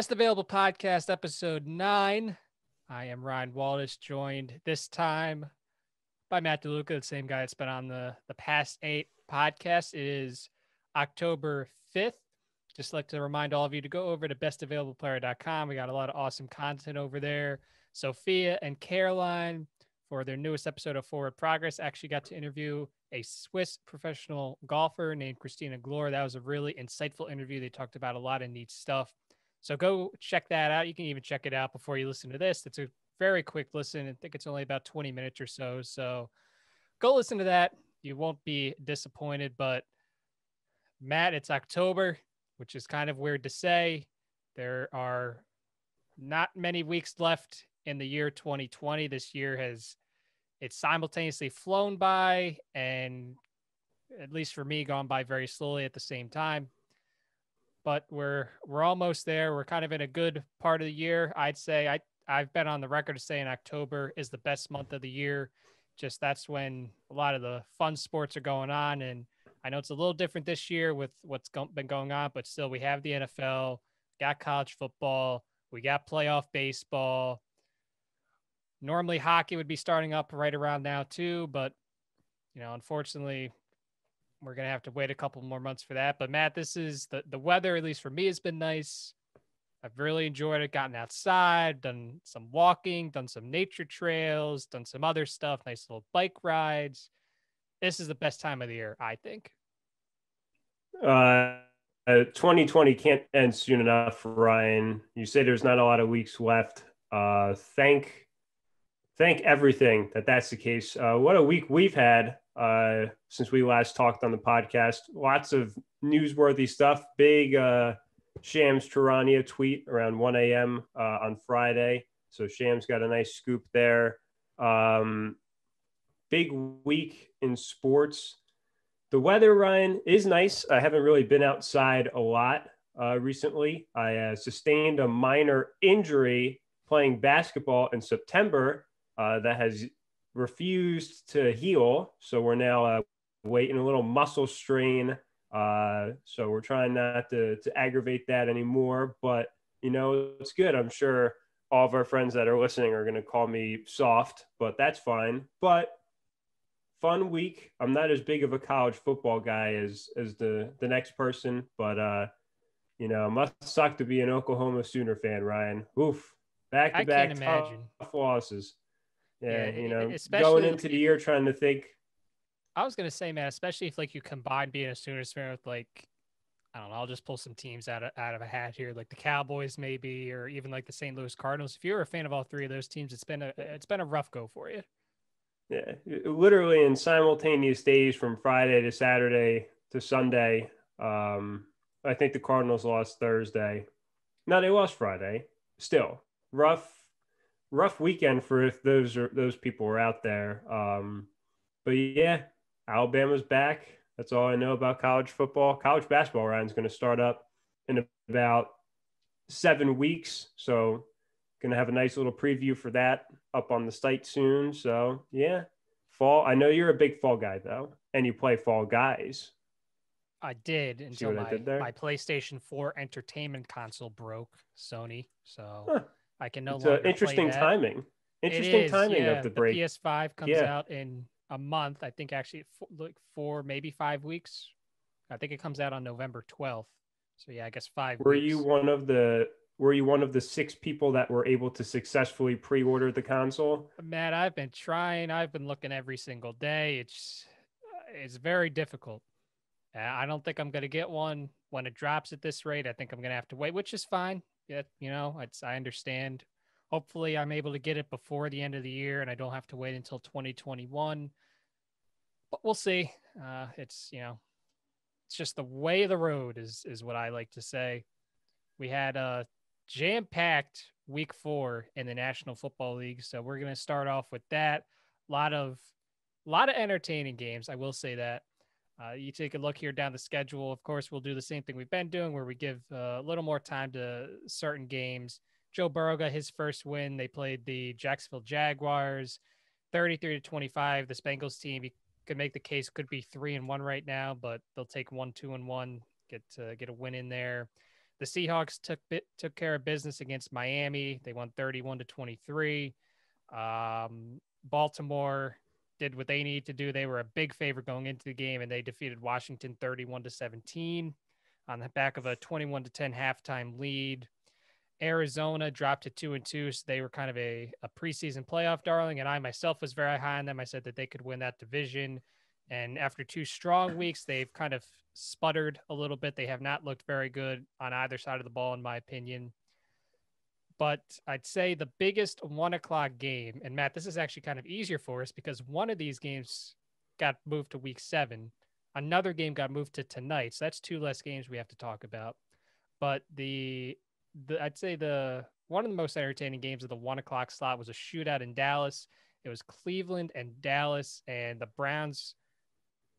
Best Available Podcast, episode nine. I am Ryan Waldish, joined this time by Matt DeLuca, the same guy that's been on the, the past eight podcasts. It is October 5th. Just like to remind all of you to go over to bestavailableplayer.com. We got a lot of awesome content over there. Sophia and Caroline for their newest episode of Forward Progress actually got to interview a Swiss professional golfer named Christina Glore. That was a really insightful interview. They talked about a lot of neat stuff. So go check that out. You can even check it out before you listen to this. It's a very quick listen. I think it's only about 20 minutes or so. So go listen to that. You won't be disappointed. But Matt, it's October, which is kind of weird to say. There are not many weeks left in the year 2020. This year has it's simultaneously flown by and at least for me gone by very slowly at the same time but we're we're almost there. We're kind of in a good part of the year. I'd say I I've been on the record of saying October is the best month of the year. Just that's when a lot of the fun sports are going on, and I know it's a little different this year with what's go- been going on, but still we have the NFL, got college football, we got playoff baseball. Normally hockey would be starting up right around now too, but you know, unfortunately, we're gonna have to wait a couple more months for that. But Matt, this is the the weather, at least for me, has been nice. I've really enjoyed it. Gotten outside, done some walking, done some nature trails, done some other stuff. Nice little bike rides. This is the best time of the year, I think. Uh, 2020 can't end soon enough, Ryan. You say there's not a lot of weeks left. Uh, thank, thank everything that that's the case. Uh, what a week we've had uh, since we last talked on the podcast. Lots of newsworthy stuff. Big uh, Shams Charania tweet around 1 a.m. Uh, on Friday. So Shams got a nice scoop there. Um, big week in sports. The weather, Ryan, is nice. I haven't really been outside a lot uh, recently. I uh, sustained a minor injury playing basketball in September uh, that has refused to heal. So we're now uh, waiting a little muscle strain. Uh, so we're trying not to, to aggravate that anymore. But, you know, it's good. I'm sure all of our friends that are listening are going to call me soft, but that's fine. But fun week. I'm not as big of a college football guy as as the the next person, but uh, you know, must suck to be an Oklahoma Sooner fan, Ryan. Oof, back to back tough losses. Yeah, you know, going into the year trying to think. I was gonna say, man, especially if like you combine being a Sooners fan with like, I don't know, I'll just pull some teams out of out of a hat here, like the Cowboys maybe, or even like the St. Louis Cardinals. If you're a fan of all three of those teams, it's been a it's been a rough go for you. Yeah, literally in simultaneous days from Friday to Saturday to Sunday. Um, I think the Cardinals lost Thursday. No, they lost Friday. Still rough rough weekend for if those are those people were out there. Um, but yeah, Alabama's back. That's all I know about college football. College basketball Ryan's going to start up in about seven weeks, so going to have a nice little preview for that up on the site soon. So yeah, fall. I know you're a big fall guy though, and you play Fall Guys. I did until my, my PlayStation 4 entertainment console broke, Sony. So huh. I can no it's longer. interesting timing. Interesting timing yeah. of the break. The PS5 comes yeah. out in a month. I think actually like four, maybe five weeks. I think it comes out on November 12th. So yeah, I guess five. Were weeks. you one of the were you one of the six people that were able to successfully pre-order the console? Matt, I've been trying. I've been looking every single day. It's uh, it's very difficult. Uh, I don't think I'm going to get one when it drops at this rate. I think I'm going to have to wait, which is fine it, you know, it's I understand. Hopefully, I'm able to get it before the end of the year, and I don't have to wait until 2021. But we'll see. Uh, it's you know, it's just the way of the road is is what I like to say. We had a jam-packed week four in the National Football League, so we're gonna start off with that. A lot of a lot of entertaining games. I will say that. Uh, you take a look here down the schedule. Of course, we'll do the same thing we've been doing, where we give uh, a little more time to certain games. Joe Burrow got his first win. They played the Jacksonville Jaguars, 33 to 25. The Bengals team, you could make the case, could be three and one right now, but they'll take one, two, and one, get to get a win in there. the Seahawks took took care of business against Miami. They won 31 to 23. Um, Baltimore did what they needed to do. They were a big favorite going into the game, and they defeated Washington 31 to 17 on the back of a 21 to 10 halftime lead. Arizona dropped to two and two, so they were kind of a, a preseason playoff darling. And I myself was very high on them. I said that they could win that division. And after two strong weeks, they've kind of sputtered a little bit. They have not looked very good on either side of the ball, in my opinion. But I'd say the biggest one o'clock game, and Matt, this is actually kind of easier for us because one of these games got moved to week seven. Another game got moved to tonight. So that's two less games we have to talk about. But the the I'd say the one of the most entertaining games of the one o'clock slot was a shootout in Dallas. It was Cleveland and Dallas, and the Browns.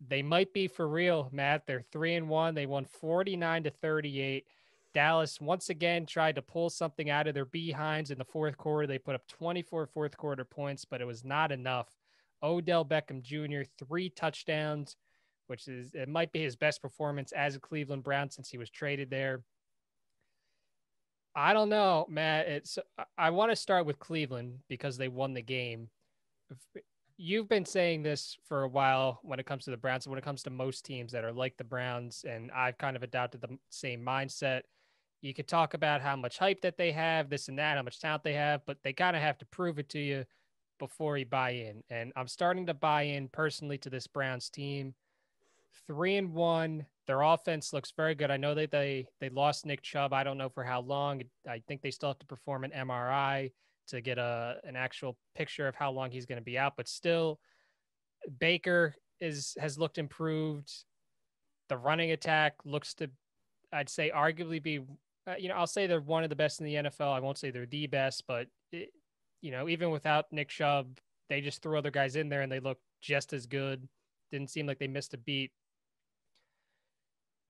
They might be for real, Matt. They're three and one. They won 49 to 38. Dallas once again tried to pull something out of their behinds in the fourth quarter. They put up 24 fourth quarter points, but it was not enough. Odell Beckham Jr., three touchdowns, which is it might be his best performance as a Cleveland Brown since he was traded there. I don't know, Matt. It's I want to start with Cleveland because they won the game. You've been saying this for a while when it comes to the Browns, when it comes to most teams that are like the Browns, and I've kind of adopted the same mindset. You could talk about how much hype that they have, this and that, how much talent they have, but they kind of have to prove it to you before you buy in. And I'm starting to buy in personally to this Browns team. Three and one, their offense looks very good. I know that they they lost Nick Chubb. I don't know for how long. I think they still have to perform an MRI to get a an actual picture of how long he's going to be out. But still, Baker is has looked improved. The running attack looks to, I'd say, arguably be. Uh, you know, I'll say they're one of the best in the NFL. I won't say they're the best, but it, you know, even without Nick Chubb, they just threw other guys in there and they look just as good. Didn't seem like they missed a beat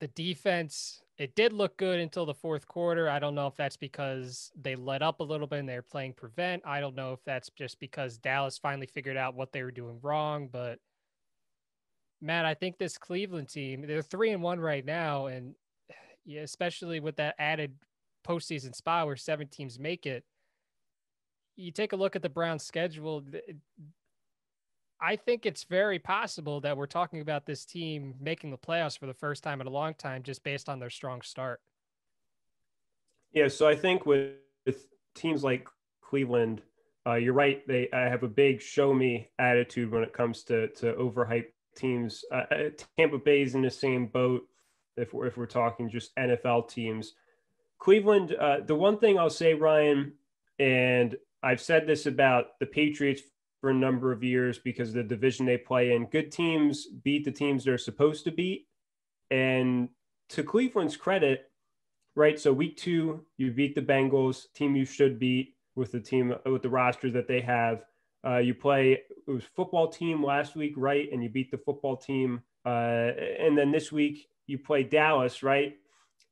the defense it did look good until the fourth quarter. I don't know if that's because they let up a little bit and they're playing prevent. I don't know if that's just because Dallas finally figured out what they were doing wrong. But Matt, I think this Cleveland team, they're three and one right now. And yeah, especially with that added postseason spot where seven teams make it. You take a look at the Browns schedule, I think it's very possible that we're talking about this team making the playoffs for the first time in a long time just based on their strong start. Yeah, so I think with, with teams like Cleveland, uh, you're right. They I have a big show me attitude when it comes to to overhyped teams. Uh, uh Tampa Bay's in the same boat. If we're if we're talking just NFL teams, Cleveland. Uh, the one thing I'll say, Ryan, and I've said this about the Patriots for a number of years because of the division they play in. Good teams beat the teams they're supposed to beat. And to Cleveland's credit, right? So week two, you beat the Bengals, team you should beat with the team with the roster that they have. Uh, you play it was football team last week, right? And you beat the football team. Uh, and then this week you play Dallas, right?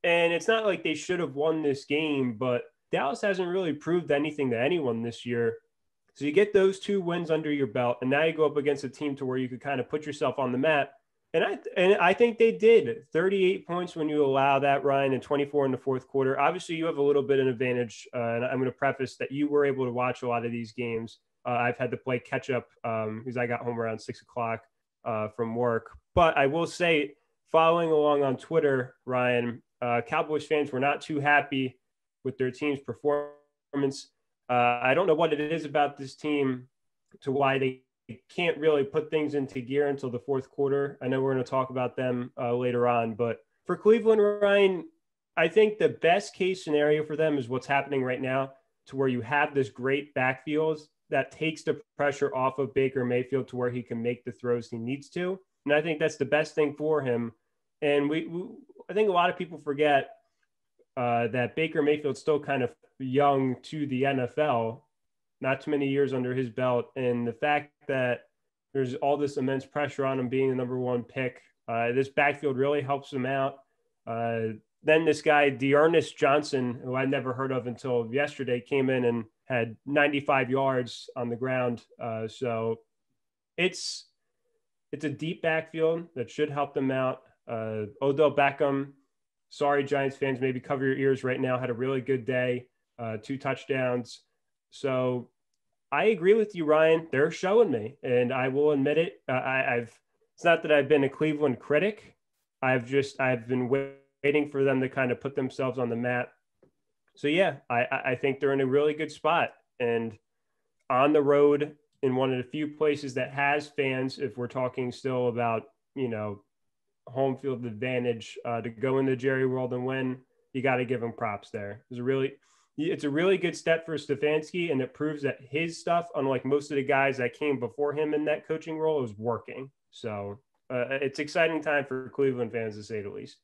And it's not like they should have won this game, but Dallas hasn't really proved anything to anyone this year. So you get those two wins under your belt, and now you go up against a team to where you could kind of put yourself on the map. And I and I think they did 38 points when you allow that Ryan and 24 in the fourth quarter. Obviously, you have a little bit of an advantage, uh, and I'm going to preface that you were able to watch a lot of these games. Uh, I've had to play catch up um, because I got home around six o'clock uh, from work. But I will say, following along on Twitter, Ryan, uh, Cowboys fans were not too happy with their team's performance. Uh, I don't know what it is about this team to why they can't really put things into gear until the fourth quarter. I know we're going to talk about them uh, later on, but for Cleveland, Ryan, I think the best case scenario for them is what's happening right now, to where you have this great backfield that takes the pressure off of Baker Mayfield to where he can make the throws he needs to. And I think that's the best thing for him. And we, we I think a lot of people forget uh, that Baker Mayfield's still kind of young to the NFL, not too many years under his belt, and the fact that there's all this immense pressure on him being the number one pick, uh, this backfield really helps him out. Uh, then this guy D'Ernest Johnson, who I never heard of until yesterday, came in and had 95 yards on the ground. Uh, so it's it's a deep backfield that should help them out. Uh, Odell Beckham sorry, Giants fans, maybe cover your ears right now. Had a really good day, uh, two touchdowns. So I agree with you, Ryan. They're showing me, and I will admit it. Uh, I, I've. It's not that I've been a Cleveland critic. I've just I've been waiting for them to kind of put themselves on the map. So yeah, I I think they're in a really good spot and on the road in one of the few places that has fans. If we're talking still about you know home field advantage uh, to go into Jerry World and win, you got to give him props there. It's a really it's a really good step for Stefanski, and it proves that his stuff, unlike most of the guys that came before him in that coaching role, is working. So uh, it's exciting time for Cleveland fans to say the least.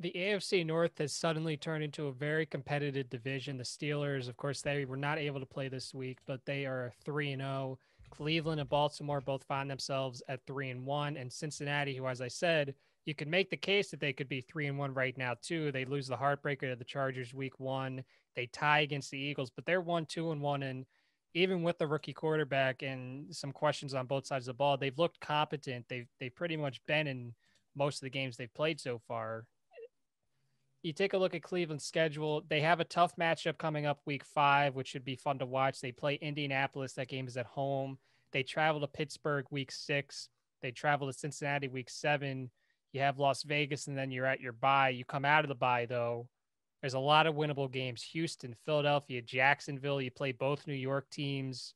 The AFC North has suddenly turned into a very competitive division. The Steelers, of course, they were not able to play this week, but they are three and zero. Oh. Cleveland and Baltimore both find themselves at three and one, and Cincinnati, who, as I said, you could make the case that they could be three and one right now too. They lose the heartbreaker to the Chargers week one. They tie against the Eagles, but they're one, two, and one. And even with the rookie quarterback and some questions on both sides of the ball, they've looked competent. They've they've pretty much been in most of the games they've played so far. You take a look at Cleveland's schedule. They have a tough matchup coming up week five, which should be fun to watch. They play Indianapolis. That game is at home. They travel to Pittsburgh week six. They travel to Cincinnati week seven you have Las Vegas, and then you're at your bye. You come out of the bye though. There's a lot of winnable games: Houston, Philadelphia, Jacksonville. You play both New York teams.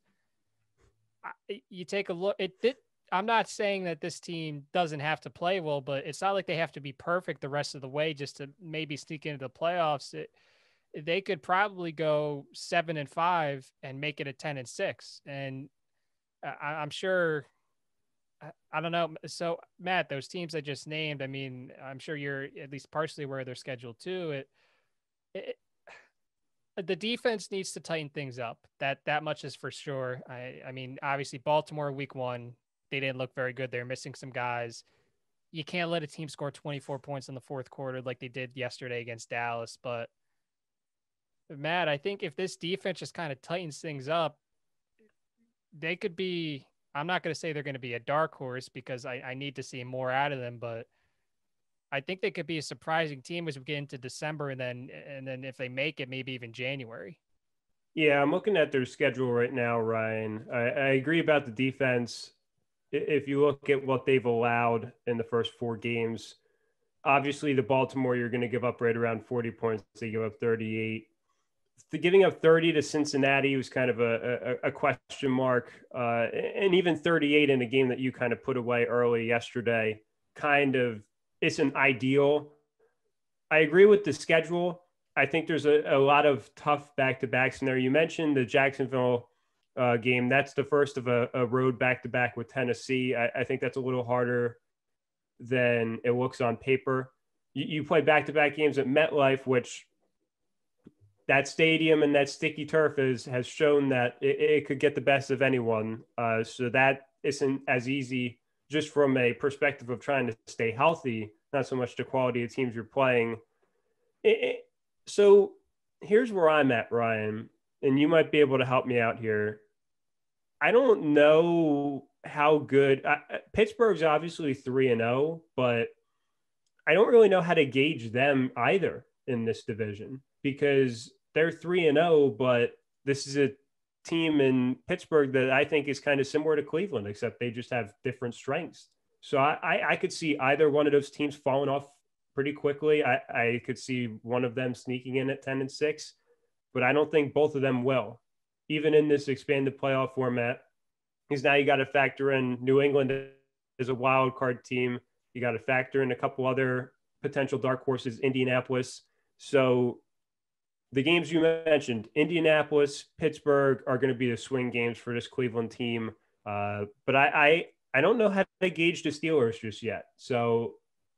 You take a look. It, it I'm not saying that this team doesn't have to play well, but it's not like they have to be perfect the rest of the way just to maybe sneak into the playoffs. It, they could probably go seven and five and make it a ten and six, and I, am sure I don't know. So Matt, those teams I just named, I mean, I'm sure you're at least partially aware of their schedule too. It, it the defense needs to tighten things up. That that much is for sure. I I mean, obviously Baltimore week one, they didn't look very good. They're missing some guys. You can't let a team score 24 points in the fourth quarter like they did yesterday against Dallas. But Matt, I think if this defense just kind of tightens things up, they could be I'm not going to say they're going to be a dark horse because I, I need to see more out of them, but I think they could be a surprising team as we get into December and then and then if they make it, maybe even January. Yeah, I'm looking at their schedule right now, Ryan. I, I agree about the defense. If you look at what they've allowed in the first four games, obviously the Baltimore, you're going to give up right around 40 points. They give up 38 the giving up 30 to Cincinnati was kind of a, a, a question mark. Uh, and even 38 in a game that you kind of put away early yesterday kind of isn't ideal. I agree with the schedule. I think there's a, a lot of tough back to backs in there. You mentioned the Jacksonville uh, game. That's the first of a, a road back to back with Tennessee. I, I, think that's a little harder than it looks on paper. You, you play back to back games at MetLife, which that stadium and that sticky turf is has shown that it, it could get the best of anyone. Uh, so that isn't as easy just from a perspective of trying to stay healthy, not so much the quality of teams you're playing. It, it, so here's where I'm at, Ryan, and you might be able to help me out here. I don't know how good uh, Pittsburgh's obviously 3 and 0, but I don't really know how to gauge them either in this division because they're 3 and 0, but this is a team in Pittsburgh that I think is kind of similar to Cleveland, except they just have different strengths. So I, I, I could see either one of those teams falling off pretty quickly. I, I could see one of them sneaking in at 10 and 6, but I don't think both of them will, even in this expanded playoff format. Because now you got to factor in New England as a wild card team. You got to factor in a couple other potential dark horses, Indianapolis. So the games you mentioned, Indianapolis, Pittsburgh, are going to be the swing games for this Cleveland team. Uh, but I, I, I don't know how to gauge the Steelers just yet. So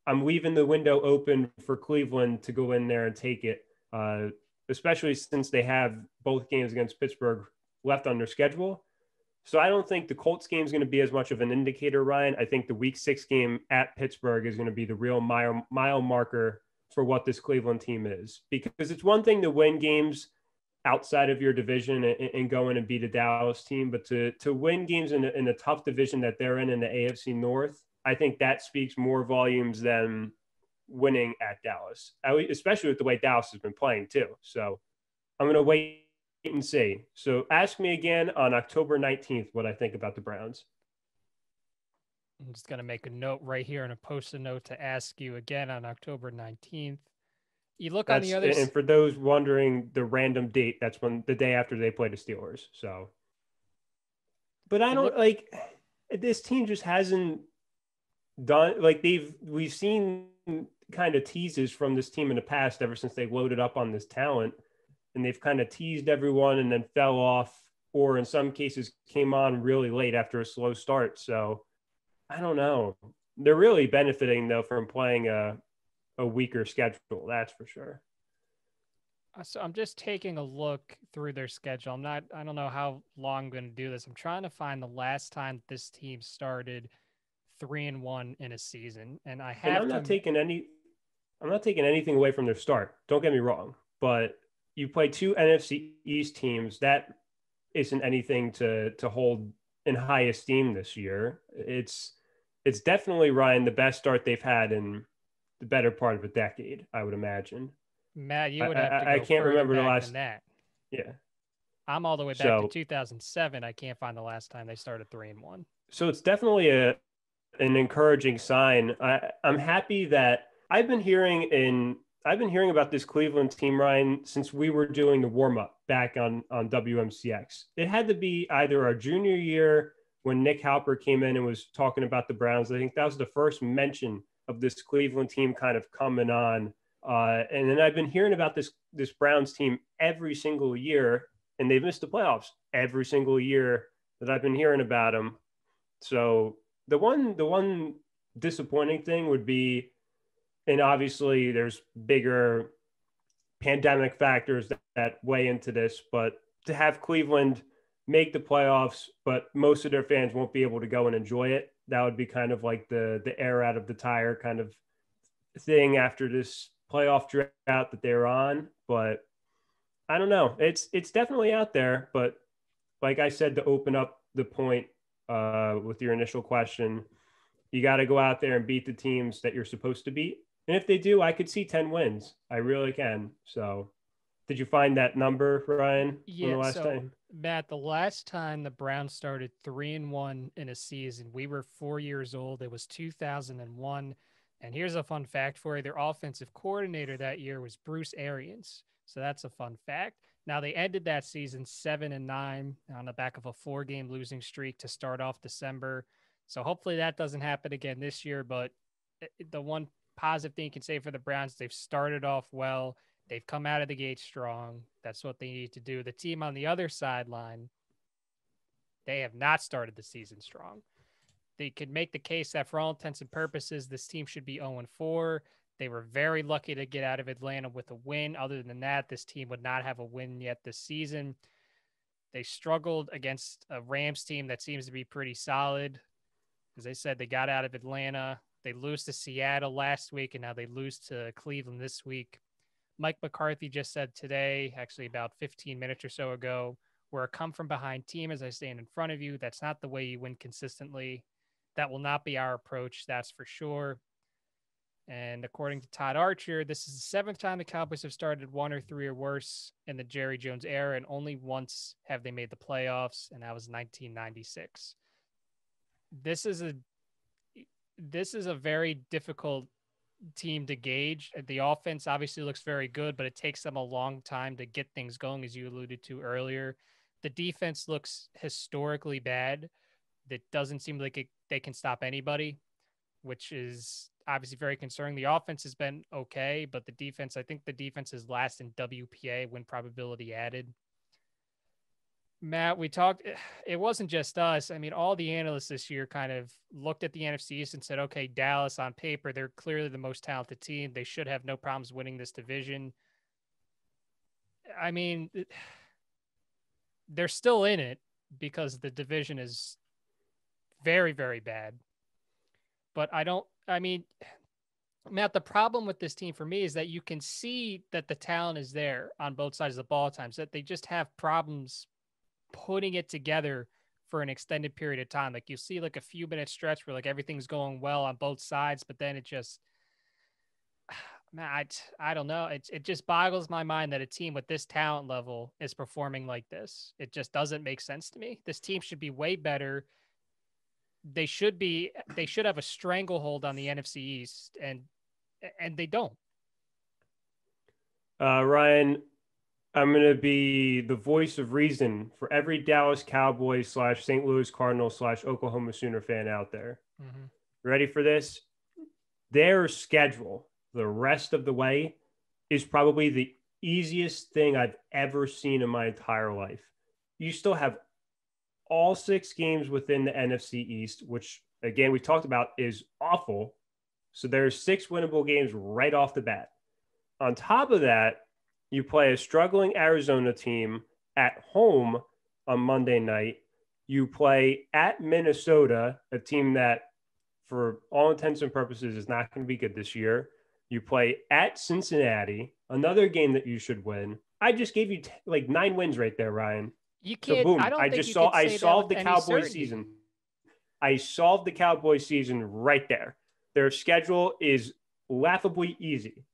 I'm leaving the window open for Cleveland to go in there and take it, uh, especially since they have both games against Pittsburgh left on their schedule. So I don't think the Colts game is going to be as much of an indicator, Ryan. I think the Week Six game at Pittsburgh is going to be the real mile mile marker for what this Cleveland team is. Because it's one thing to win games outside of your division and, and go in and beat a Dallas team, but to to win games in in a tough division that they're in in the AFC North, I think that speaks more volumes than winning at Dallas, especially with the way Dallas has been playing too. So I'm going to wait and see. So ask me again on October 19th what I think about the Browns. I'm just going to make a note right here and a post a note to ask you again on October 19th. You look that's, on the other And for those wondering the random date, that's when the day after they play the Steelers. So, but I don't look- like this team just hasn't done like they've, we've seen kind of teases from this team in the past ever since they loaded up on this talent and they've kind of teased everyone and then fell off or in some cases came on really late after a slow start. So I don't know. They're really benefiting though from playing a a weaker schedule, that's for sure. Uh, so I'm just taking a look through their schedule. I'm not I don't know how long I'm going to do this. I'm trying to find the last time this team started 3 and 1 in a season and I have and I'm not taking any I'm not taking anything away from their start. Don't get me wrong, but you play two NFC East teams. That isn't anything to to hold in high esteem this year. It's it's definitely Ryan the best start they've had in the better part of a decade. I would imagine. Matt, you would have to I, I can't remember the last that. Yeah, I'm all the way back so, to 2007. I can't find the last time they started three and one. So it's definitely a an encouraging sign. I, I'm happy that I've been hearing in I've been hearing about this Cleveland team, Ryan, since we were doing the warm up back on on WMCX. It had to be either our junior year when Nick Halper came in and was talking about the Browns. I think that was the first mention of this Cleveland team kind of coming on. Uh, and then I've been hearing about this this Browns team every single year, and they've missed the playoffs every single year that I've been hearing about them. So the one the one disappointing thing would be and obviously there's bigger pandemic factors that, that weigh into this but to have cleveland make the playoffs but most of their fans won't be able to go and enjoy it that would be kind of like the the air out of the tire kind of thing after this playoff drought that they're on but i don't know it's it's definitely out there but like i said to open up the point uh, with your initial question you got to go out there and beat the teams that you're supposed to beat and if they do, I could see 10 wins. I really can. So did you find that number, Ryan? Yeah. Last so, time? Matt, the last time the Browns started three and one in a season, we were four years old. It was 2001. And here's a fun fact for you their offensive coordinator that year was Bruce Arians. So that's a fun fact. Now they ended that season seven and nine on the back of a four game losing streak to start off December. So hopefully that doesn't happen again this year. But eh, the one positive thing you can say for the Browns. They've started off well. They've come out of the gate strong. That's what they need to do. The team on the other sideline, they have not started the season strong. They could make the case that for all intents and purposes, this team should be 0 4. They were very lucky to get out of Atlanta with a win. Other than that, this team would not have a win yet this season. They struggled against a Rams team that seems to be pretty solid. As I said, they got out of Atlanta they lose to Seattle last week, and now they lose to Cleveland this week. Mike McCarthy just said today, actually about 15 minutes or so ago, we're a come from behind team as I stand in front of you. That's not the way you win consistently. That will not be our approach, that's for sure. And according to Todd Archer, this is the seventh time the Cowboys have started one or three or worse in the Jerry Jones era, and only once have they made the playoffs, and that was 1996. This is a this is a very difficult team to gauge. Uh, the offense obviously looks very good, but it takes them a long time to get things going, as you alluded to earlier. The defense looks historically bad. That doesn't seem like it, they can stop anybody, which is obviously very concerning. The offense has been okay, but the defense, I think the defense is last in WPA, win probability added. Matt, we talked, eh, it wasn't just us. I mean, all the analysts this year kind of looked at the NFC East and said, okay, Dallas on paper, they're clearly the most talented team. They should have no problems winning this division. I mean, eh, they're still in it because the division is very, very bad. But I don't, I mean, Matt, the problem with this team for me is that you can see that the talent is there on both sides of the ball times, that they just have problems putting it together for an extended period of time. Like you see like a few minute stretch where like everything's going well on both sides, but then it just Man, I, I don't know. It, it just boggles my mind that a team with this talent level is performing like this. It just doesn't make sense to me. This team should be way better. They should be they should have a stranglehold on the NFC East and and they don't. Uh, Ryan, I'm going to be the voice of reason for every Dallas Cowboys slash St. Louis Cardinals slash Oklahoma Sooner fan out there. Mm-hmm. Ready for this? Their schedule the rest of the way is probably the easiest thing I've ever seen in my entire life. You still have all six games within the NFC East, which again we talked about is awful. So there's six winnable games right off the bat. On top of that, you play a struggling Arizona team at home on Monday night. You play at Minnesota, a team that, for all intents and purposes, is not going to be good this year. You play at Cincinnati, another game that you should win. I just gave you t- like nine wins right there, Ryan. You can't. So boom, I, don't I just saw. I solved the Cowboy season. I solved the Cowboy season right there. Their schedule is laughably easy.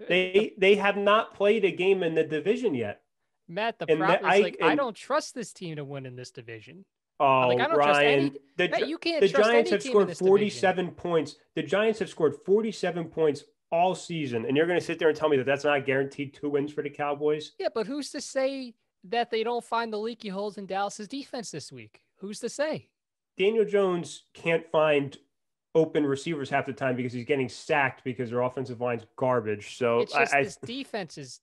Uh, they they have not played a game in the division yet. Matt, the and problem is like I, I don't trust this team to win in this division. Oh, like, Ryan, any, the, Matt, you can't the Giants have scored 47 division. points. The Giants have scored 47 points all season, and you're going to sit there and tell me that that's not guaranteed two wins for the Cowboys? Yeah, but who's to say that they don't find the leaky holes in Dallas's defense this week? Who's to say? Daniel Jones can't find open receivers half the time because he's getting sacked because their offensive line's garbage. So it's just I, this I, defense is.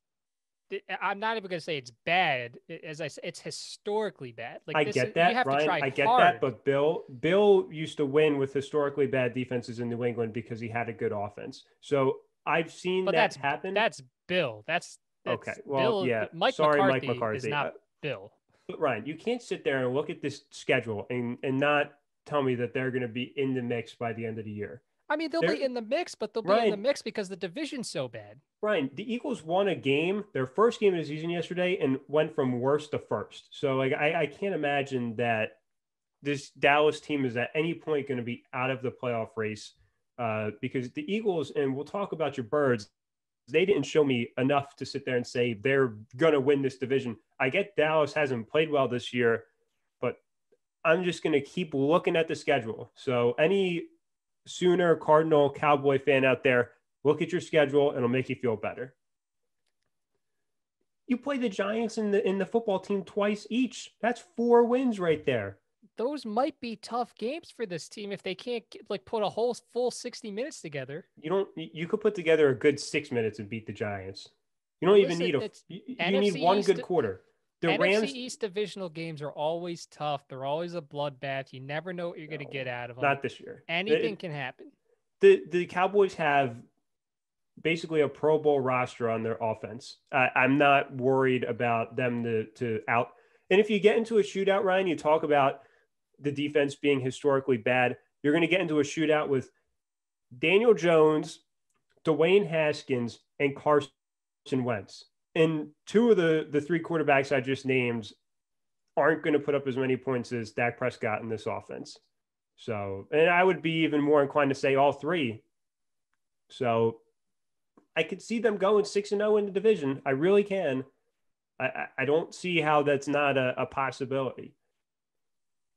I'm not even going to say it's bad. As I said, it's historically bad. Like I this, get that, Ryan. I get hard. that, but Bill, Bill used to win with historically bad defenses in New England because he had a good offense. So I've seen but that that's, happen. That's Bill. That's, that's okay. Well, Bill, yeah. Mike Sorry, McCarthy Mike McCarthy is not uh, Bill. But Ryan, you can't sit there and look at this schedule and and not tell me that they're going to be in the mix by the end of the year. I mean, they'll they're, be in the mix, but they'll Ryan, be in the mix because the division's so bad. Ryan, the Eagles won a game, their first game of the season yesterday, and went from worst to first. So, like, I, I can't imagine that this Dallas team is at any point going to be out of the playoff race uh, because the Eagles, and we'll talk about your birds, they didn't show me enough to sit there and say they're going to win this division. I get Dallas hasn't played well this year, I'm just going to keep looking at the schedule. So any Sooner, Cardinal, Cowboy fan out there, look at your schedule and it'll make you feel better. You play the Giants in the in the football team twice each. That's four wins right there. Those might be tough games for this team if they can't like put a whole full 60 minutes together. You don't you could put together a good 6 minutes and beat the Giants. You don't Listen, even need a you, you need one good quarter the NFC Rams East divisional games are always tough. They're always a bloodbath. You never know what you're no, going to get out of them. Not this year. Anything the, can happen. The the Cowboys have basically a Pro Bowl roster on their offense. I'm not worried about them to to out. And if you get into a shootout, Ryan, you talk about the defense being historically bad. You're going to get into a shootout with Daniel Jones, Dwayne Haskins, and Carson Wentz and two of the the three quarterbacks I just named aren't going to put up as many points as Dak Prescott in this offense. So, and I would be even more inclined to say all three. So, I could see them going six and zero in the division. I really can. I I don't see how that's not a, a possibility.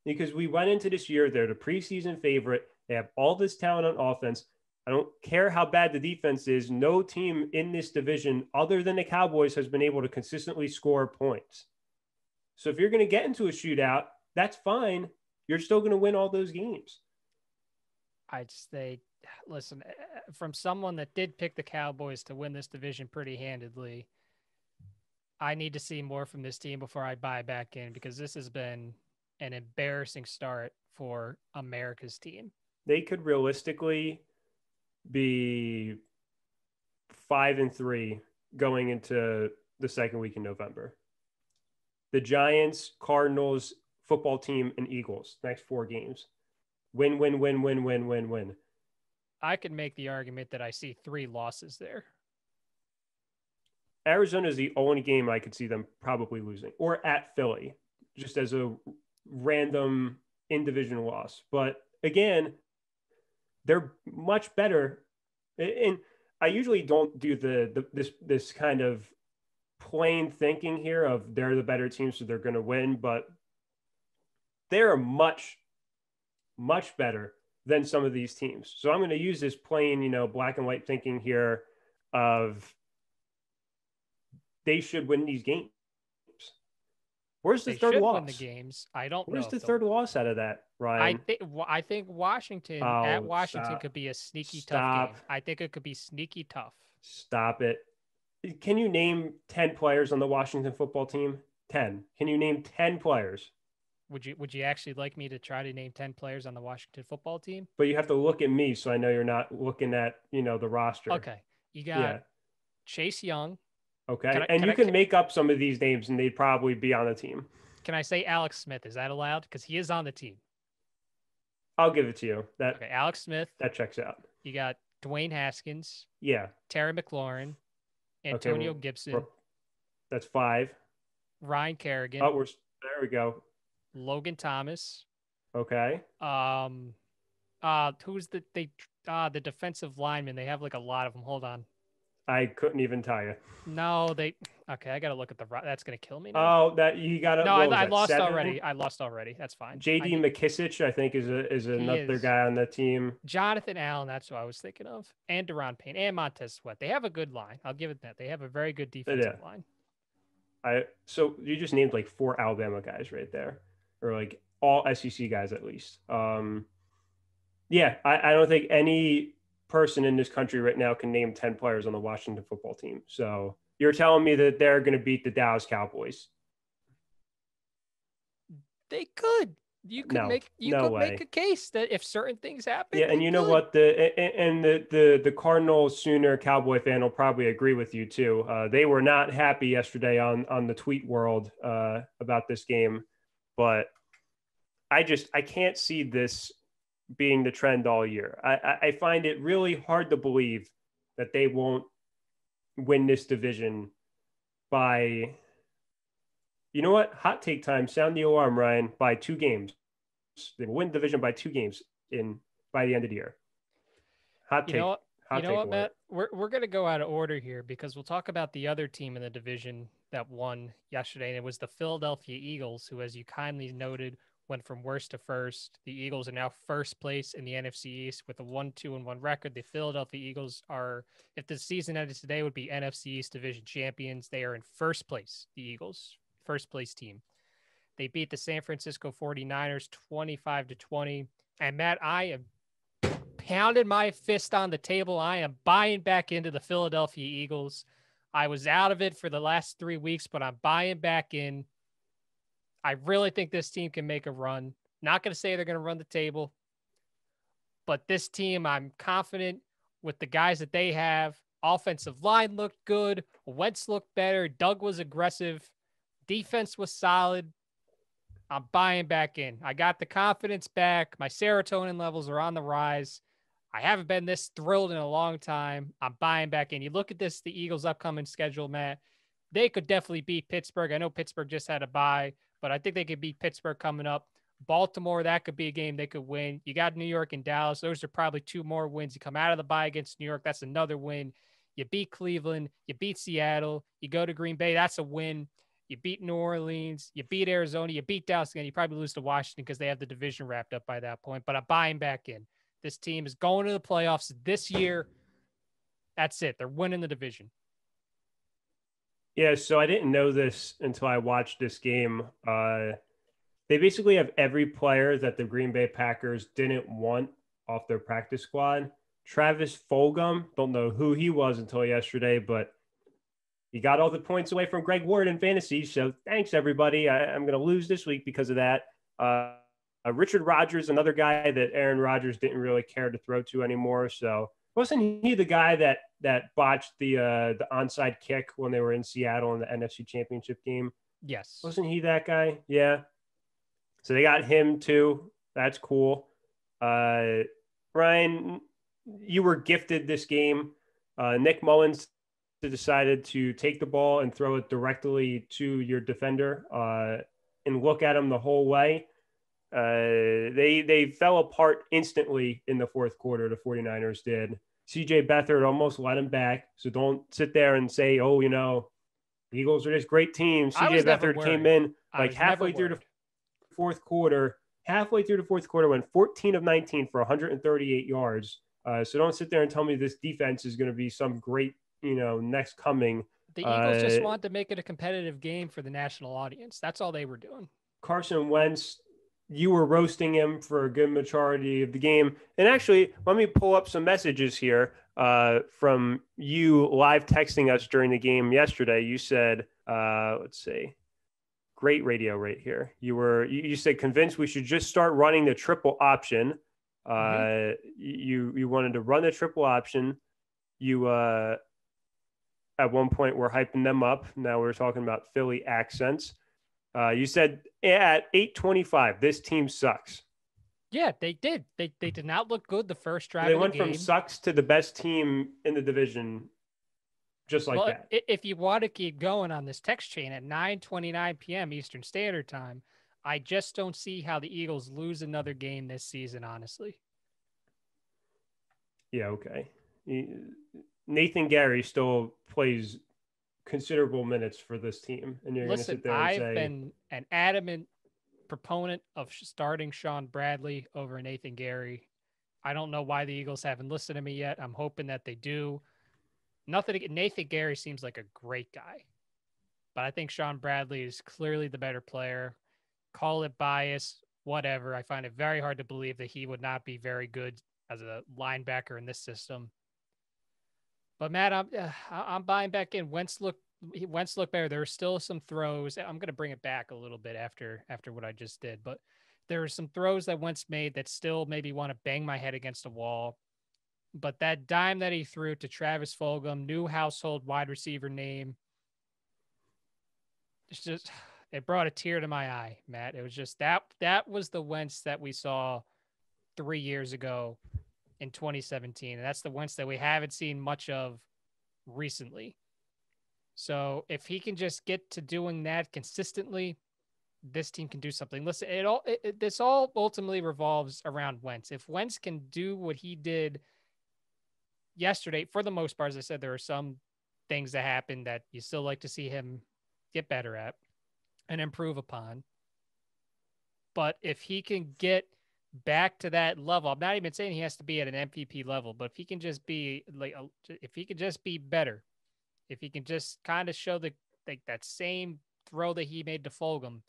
Because we went into this year, they're the preseason favorite. They have all this talent on offense. I don't care how bad the defense is. No team in this division, other than the Cowboys, has been able to consistently score points. So if you're going to get into a shootout, that's fine. You're still going to win all those games. I just say, listen, eh, eh, from someone that did pick the Cowboys to win this division pretty handedly, I need to see more from this team before I buy back in because this has been an embarrassing start for America's team. They could realistically be five and three going into the second week in November. The Giants, Cardinals, football team, and Eagles next four games. Win, win, win, win, win, win, win. I could make the argument that I see three losses there. Arizona is the only game I could see them probably losing, or at Philly, just as a random in division loss. But again, they're much better. And I usually don't do the, the this this kind of plain thinking here of they're the better team, so they're going to win, but they're much, much better than some of these teams. So I'm going to use this plain, you know, black and white thinking here of they should win these games. Where's the they third loss? win the games. I don't Where's know. the third loss out of that, Ryan? I think I think Washington Oh, at Washington stop. could be a sneaky tough game. I think it could be sneaky tough. Stop it. Can you name 10 players on the Washington football team? 10. Can you name 10 players? Would you Would you actually like me to try to name ten players on the Washington football team? But you have to look at me so I know you're not looking at, you know, the roster. Okay, you got Yeah. Chase Young. Okay. Can I- and can you I- can can- make up some of these names and they'd probably be on the team. Can I say Alex Smith? Is that allowed? Because he is on the team. I'll give it to you. That Okay, Alex Smith. that checks out. You got Dwayne Haskins, Yeah. Terry McLaurin, Antonio Gibson, we're- That's five. Ryan Kerrigan, Oh, we're there we go. Logan Thomas. Okay. Um, uh, who's the they uh the defensive lineman? They have like a lot of them. Hold on. I couldn't even tell you. No, they. Okay, I gotta look at the. That's gonna kill me. Now. Oh, that you got to. no, I, I lost already. I lost already. That's fine. I JD need- McKissic, I think, is a, is another is. guy on the team. Jonathan Allen. That's what I was thinking of, and Daron Payne and Montez Sweat. They have a good line. I'll give it that. They have a very good defensive line. I so you just named like four Alabama guys right there, or like all SEC guys at least. Um, yeah, I, I don't think any person in this country right now can name ten players on the Washington football team. So you're telling me that they're going to beat the Dallas Cowboys? They could. You could No, make you no could way. make a case that if certain things happen. Yeah, and you know what? The and the the the Cardinal Sooner Cowboy fan will probably agree with you too. Uh, they were not happy yesterday on on the tweet world uh, about this game, but I just I can't see this being the trend all year. I, I, find it really hard to believe that they won't win this division by. You know what? Hot take time. Sound the alarm, Ryan. By two games, they will win the division by two games in by the end of the year. Hot take. You know what? hot you know take what. Matt? We're we're gonna go out of order here because we'll talk about the other team in the division that won yesterday, and it was the Philadelphia Eagles, who, as you kindly noted, went from worst to first. The Eagles are now first place in the NFC East with a one, two, and one record. The Philadelphia Eagles are, if the season ended today, would be NFC East division champions. They are in first place. The Eagles, first place team. They beat the San Francisco 49ers 25 to 20. And Matt, I am pounded my fist on the table. I am buying back into the Philadelphia Eagles. I was out of it for the last three weeks, but I'm buying back in. I really think this team can make a run. Not going to say they're going to run the table, but this team, I'm confident with the guys that they have. Offensive line looked good. Wentz looked better. Doug was aggressive. Defense was solid. I'm buying back in. I got the confidence back. My serotonin levels are on the rise. I haven't been this thrilled in a long time. I'm buying back in. You look at this, the Eagles' upcoming schedule, Matt. They could definitely beat Pittsburgh. I know Pittsburgh just had a bye, but I think they could beat Pittsburgh coming up. Baltimore, that could be a game they could win. You got New York and Dallas. Those are probably two more wins. You come out of the bye against New York. That's another win. You beat Cleveland. You beat Seattle. You go to Green Bay. That's a win. You beat New Orleans. You beat Arizona. You beat Dallas again. You probably lose to Washington because they have the division wrapped up by that point. But I'm buying back in. This team is going to the playoffs this year. That's it. They're winning the division. Yeah, so I didn't know this until I watched this game. Uh, they basically have every player that the Green Bay Packers didn't want off their practice squad. Travis Fulgham, don't know who he was until yesterday, but he got all the points away from Greg Ward in fantasy. So thanks, everybody. I, I'm going to lose this week because of that. Uh, uh, Richard Rodgers, another guy that Aaron Rodgers didn't really care to throw to anymore. So wasn't he the guy that that botched the uh, the onside kick when they were in Seattle in the NFC Championship game? Yes. Wasn't he that guy? Yeah. So they got him too. That's cool. Uh, Ryan, you were gifted this game. Uh, Nick Mullens decided to take the ball and throw it directly to your defender uh, and look at him the whole way. Uh, they they fell apart instantly in the fourth quarter. The 49ers did. CJ Beathard almost let him back. So don't sit there and say, oh, you know, Eagles are this great team. CJ Beathard came in like halfway through the fourth quarter, halfway through the fourth quarter, went 14 of 19 for 138 yards. Uh, so don't sit there and tell me this defense is going to be some great, you know, next coming. The Eagles uh, just want to make it a competitive game for the national audience. That's all they were doing. Carson Wentz you were roasting him for a good majority of the game. And actually, let me pull up some messages here uh, from you live texting us during the game yesterday. You said, uh, let's see, great radio right here. You were you, you said convinced we should just start running the triple option. Uh, mm-hmm. You you wanted to run the triple option. You uh, at one point were hyping them up. Now we're talking about Philly accents. Uh, you said at 825, this team sucks. Yeah, they did. They they did not look good the first drive. They went the from sucks to the best team in the division, just like well, that. If you want to keep going on this text chain at 9:29 p.m. Eastern Standard Time, I just don't see how the Eagles lose another game this season. Honestly. Yeah. Okay. Nathan Gerry still plays considerable minutes for this team, and you're going to sit there and I've say, been an adamant proponent of starting Shaun Bradley over Nathan Gerry. I don't know why the Eagles haven't listened to me yet. I'm hoping that they do. Nothing. Nathan Gerry seems like a great guy, but I think Shaun Bradley is clearly the better player. Call it bias, whatever. I find it very hard to believe that he would not be very good as a linebacker in this system. But Matt, I'm uh, I'm buying back in. Wentz look Wentz look better. There are still some throws. I'm going to bring it back a little bit after after what I just did, but there are some throws that Wentz made that still maybe want to bang my head against a wall. But that dime that he threw to Travis Fulgham, new household wide receiver name, it's just it brought a tear to my eye, Matt. It was just that that was the Wentz that we saw three years ago in 2017. And that's the Wentz that we haven't seen much of recently. So if he can just get to doing that consistently, this team can do something. Listen, it all it, it, this all ultimately revolves around Wentz. If Wentz can do what he did yesterday, for the most part, as I said, there are some things that happen that you still like to see him get better at and improve upon. But if he can get back to that level. I'm not even saying he has to be at an MVP level, but if he can just be like, if he can just be better, if he can just kind of show the like that same throw that he made to Fulgham,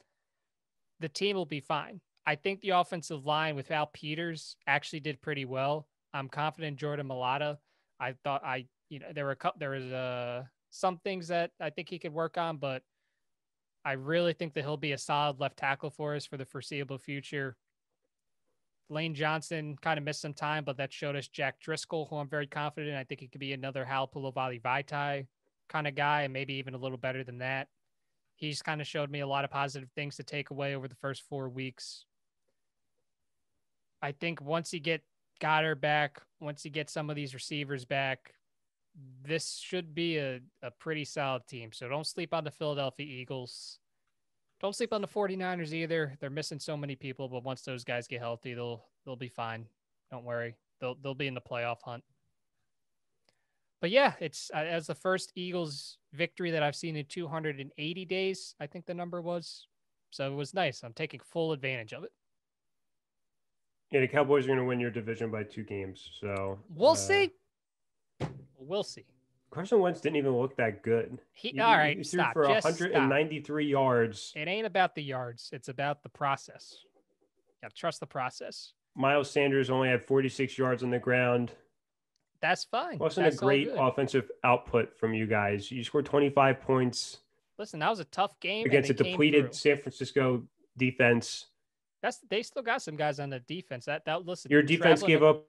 the team will be fine. I think the offensive line with without Peters actually did pretty well. I'm confident Jordan Mailata. I thought I, you know, there were a couple, there was uh, some things that I think he could work on, but I really think that he'll be a solid left tackle for us for the foreseeable future. Lane Johnson kind of missed some time, but that showed us Jack Driscoll, who I'm very confident in. I think he could be another Hal Halapoulivaati Vaitai kind of guy, and maybe even a little better than that. He's kind of showed me a lot of positive things to take away over the first four weeks. I think once you get Goedert back, once you get some of these receivers back, this should be a, a pretty solid team. So don't sleep on the Philadelphia Eagles. Don't sleep on the 49ers either. They're missing so many people, but once those guys get healthy, they'll they'll be fine. Don't worry. They'll they'll be in the playoff hunt. But yeah, it's uh, as the first Eagles victory that I've seen in 280 days, I think the number was. So it was nice. I'm taking full advantage of it. Yeah, the Cowboys are going to win your division by two games. So we'll uh, see. We'll see. Carson Wentz didn't even look that good. He, he all right, he threw stop. for Just 193 stop. yards. It ain't about the yards; it's about the process. You trust the process. Miles Sanders only had 46 yards on the ground. That's fine. Wasn't That's a great offensive output from you guys. You scored 25 points. Listen, that was a tough game against a depleted San Francisco defense. That's they still got some guys on the defense. That that listen. Your defense gave up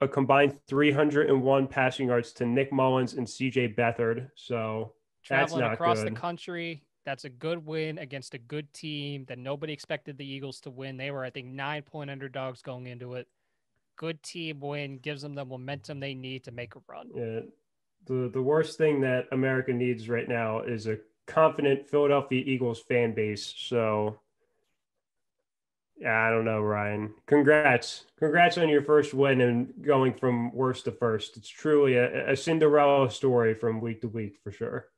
a combined 301 passing yards to Nick Mullens and CJ Beathard. So traveling across good. the country, that's a good win against a good team that nobody expected the Eagles to win. They were, I think, nine point underdogs going into it. Good team win gives them the momentum they need to make a run. Yeah. The the worst thing that America needs right now is a confident Philadelphia Eagles fan base. So I don't know, Ryan. Congrats. Congrats on your first win and going from worst to first. It's truly a, a Cinderella story from week to week for sure.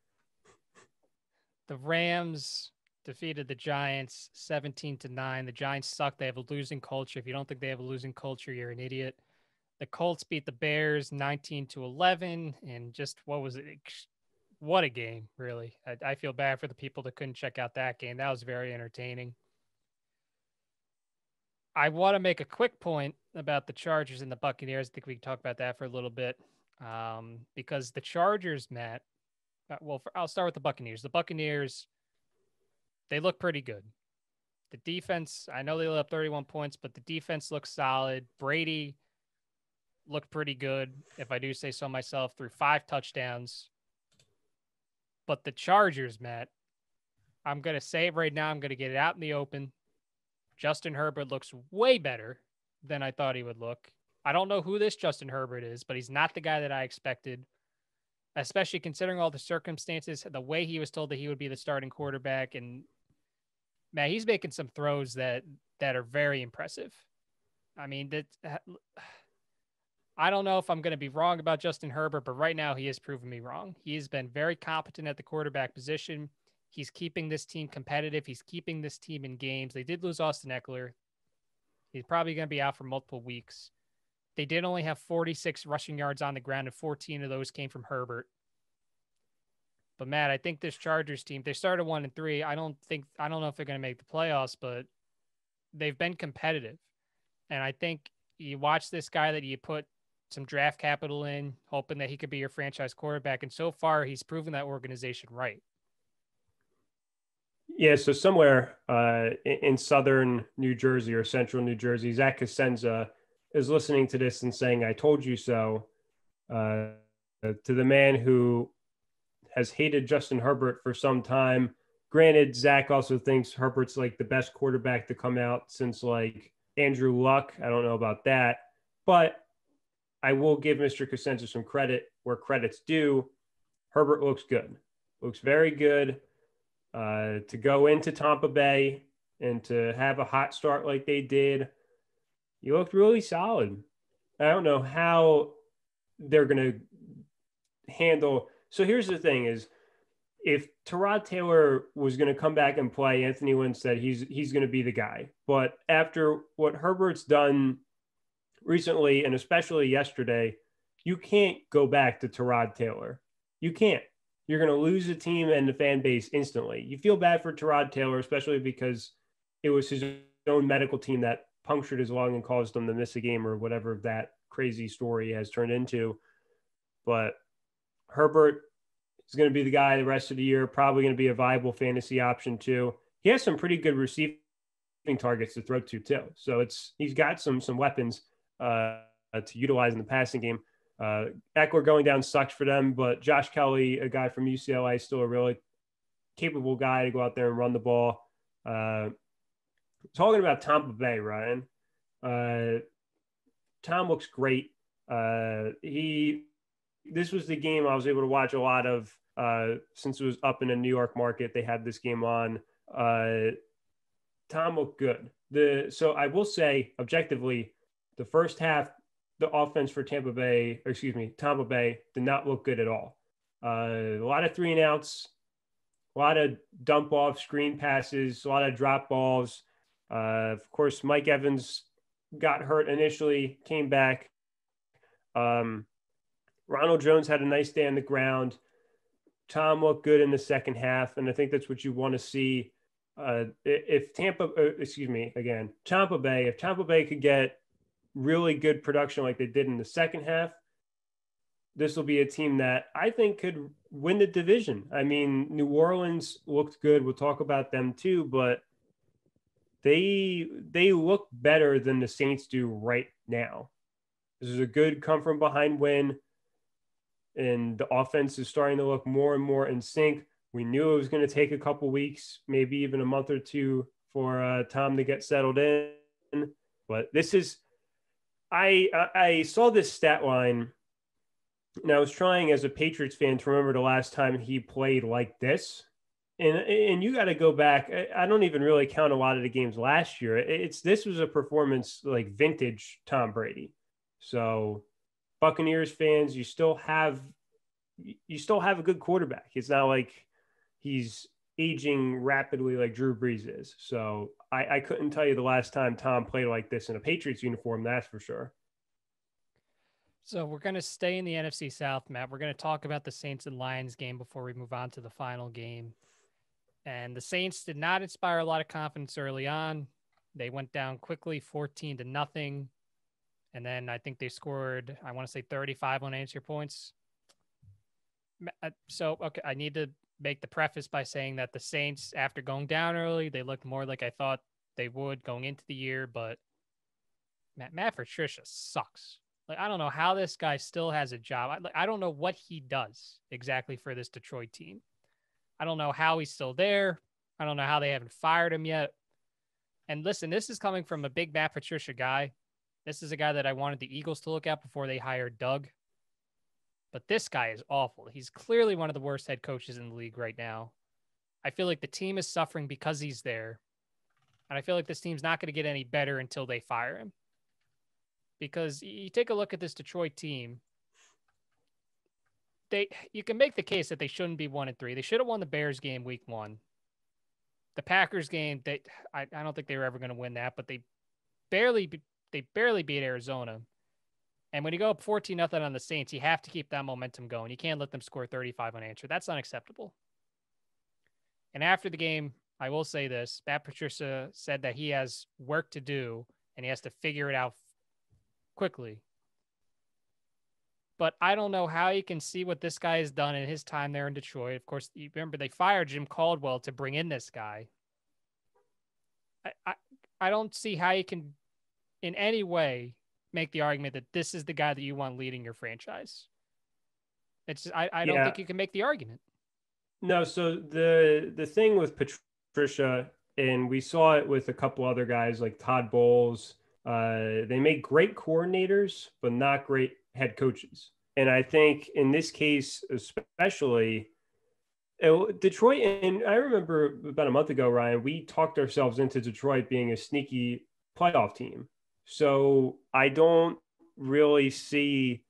The Rams defeated the Giants 17 to 9. The Giants suck. They have a losing culture. If you don't think they have a losing culture, you're an idiot. The Colts beat the Bears 19 to 11 and just what was it? What a game, really. I, I feel bad for the people that couldn't check out that game. That was very entertaining. I want to make a quick point about the Chargers and the Buccaneers. I think we can talk about that for a little bit um, because the Chargers, Matt. Uh, well, for, I'll start with the Buccaneers. The Buccaneers, they look pretty good. The defense, I know they let up 31 points, but the defense looks solid. Brady looked pretty good, if I do say so myself, through five touchdowns. But the Chargers, Matt, I'm going to say it right now. I'm going to get it out in the open. Justin Herbert looks way better than I thought he would look. I don't know who this Justin Herbert is, but he's not the guy that I expected, especially considering all the circumstances, the way he was told that he would be the starting quarterback. And man, he's making some throws that that are very impressive. I mean, that I don't know if I'm going to be wrong about Justin Herbert, but right now he has proven me wrong. He has been very competent at the quarterback position. He's keeping this team competitive. He's keeping this team in games. They did lose Austin Ekeler. He's probably going to be out for multiple weeks. They did only have 46 rushing yards on the ground, and 14 of those came from Herbert. But Matt, I think this Chargers team, they started one and three. I don't think I don't know if they're going to make the playoffs, but they've been competitive. And I think you watch this guy that you put some draft capital in, hoping that he could be your franchise quarterback. And so far, he's proven that organization right. Yeah, so somewhere uh, in southern New Jersey or central New Jersey, Zach Cosenza is listening to this and saying, I told you so uh, to the man who has hated Justin Herbert for some time. Granted, Zach also thinks Herbert's like the best quarterback to come out since like Andrew Luck. I don't know about that. But I will give Mr. Cosenza some credit where credit's due. Herbert looks good, looks very good uh, to go into Tampa Bay and to have a hot start like they did, you looked really solid. I don't know how they're going to handle. So here's the thing: is if Tyrod Taylor was going to come back and play, Anthony Lynn said he's he's going to be the guy. But after what Herbert's done recently, and especially yesterday, you can't go back to Tyrod Taylor. You can't you're going to lose the team and the fan base instantly. You feel bad for Tyrod Taylor, especially because it was his own medical team that punctured his lung and caused him to miss a game or whatever that crazy story has turned into. But Herbert is going to be the guy the rest of the year, probably going to be a viable fantasy option too. He has some pretty good receiving targets to throw to too. So it's he's got some some weapons uh, to utilize in the passing game. Uh, Ekeler going down sucks for them, but Josh Kelley, a guy from UCLA, still a really capable guy to go out there and run the ball. Uh, talking about Tampa Bay, Ryan. Uh, Tom looks great. Uh, he, this was the game I was able to watch a lot of uh, since it was up in the New York market. They had this game on. Uh, Tom looked good. The so I will say objectively, the first half the offense for Tampa Bay, excuse me, Tampa Bay did not look good at all. Uh, a lot of three and outs, a lot of dump off screen passes, a lot of drop balls. Uh, of course, Mike Evans got hurt initially, came back. Um, Ronald Jones had a nice day on the ground. Tom looked good in the second half, and I think that's what you want to see. Uh, if Tampa, uh, excuse me, again, Tampa Bay, if Tampa Bay could get really good production like they did in the second half, this will be a team that I think could win the division. I mean, New Orleans looked good. We'll talk about them too, but they they look better than the Saints do right now. This is a good come from behind win, and the offense is starting to look more and more in sync. We knew it was going to take a couple weeks, maybe even a month or two, for uh, Tom to get settled in. But this is I uh, I saw this stat line, and I was trying as a Patriots fan to remember the last time he played like this and and you got to go back. I don't even really count a lot of the games last year. It's this was a performance like vintage Tom Brady. So, Buccaneers fans, you still have you still have a good quarterback. It's not like he's aging rapidly like Drew Brees is. So I, I couldn't tell you the last time Tom played like this in a Patriots uniform. That's for sure. So we're going to stay in the NFC South, Matt. We're going to talk about the Saints and Lions game before we move on to the final game. And the Saints did not inspire a lot of confidence early on. They went down quickly, 14 to nothing. And then I think they scored, I want to say 35 on answer points. Uh, so, okay, I need to make the preface by saying that the Saints, after going down early, they looked more like I thought they would going into the year. But Matt, Matt Patricia sucks. Like, I don't know how this guy still has a job. I, I don't know what he does exactly for this Detroit team. I don't know how he's still there. I don't know how they haven't fired him yet. And listen, this is coming from a big Matt Patricia guy. This is a guy that I wanted the Eagles to look at before they hired Doug. But this guy is awful. He's clearly one of the worst head coaches in the league right now. I feel like the team is suffering because he's there. And I feel like this team's not going to get any better until they fire him. Because you take a look at this Detroit team, they you can make the case that they shouldn't be one and three. They should have won the Bears game week one. The Packers game, they I, I don't think they were ever going to win that, but they barely they barely beat Arizona. And when you go up 14 nothing on the Saints, you have to keep that momentum going. You can't let them score 35 unanswered. That's unacceptable. And after the game, I will say this Matt Patricia said that he has work to do and he has to figure it out quickly but I don't know how you can see what this guy has done in his time there in Detroit. Of course, you remember they fired Jim Caldwell to bring in this guy. I, I, I don't see how you can, in any way, make the argument that this is the guy that you want leading your franchise. It's I, I don't yeah. think you can make the argument. No, so the the thing with Patricia, and we saw it with a couple other guys like Todd Bowles. Uh, they make great coordinators, but not great head coaches. And I think in this case, especially, it, Detroit, and I remember about a month ago, Ryan, we talked ourselves into Detroit being a sneaky playoff team. So I don't really see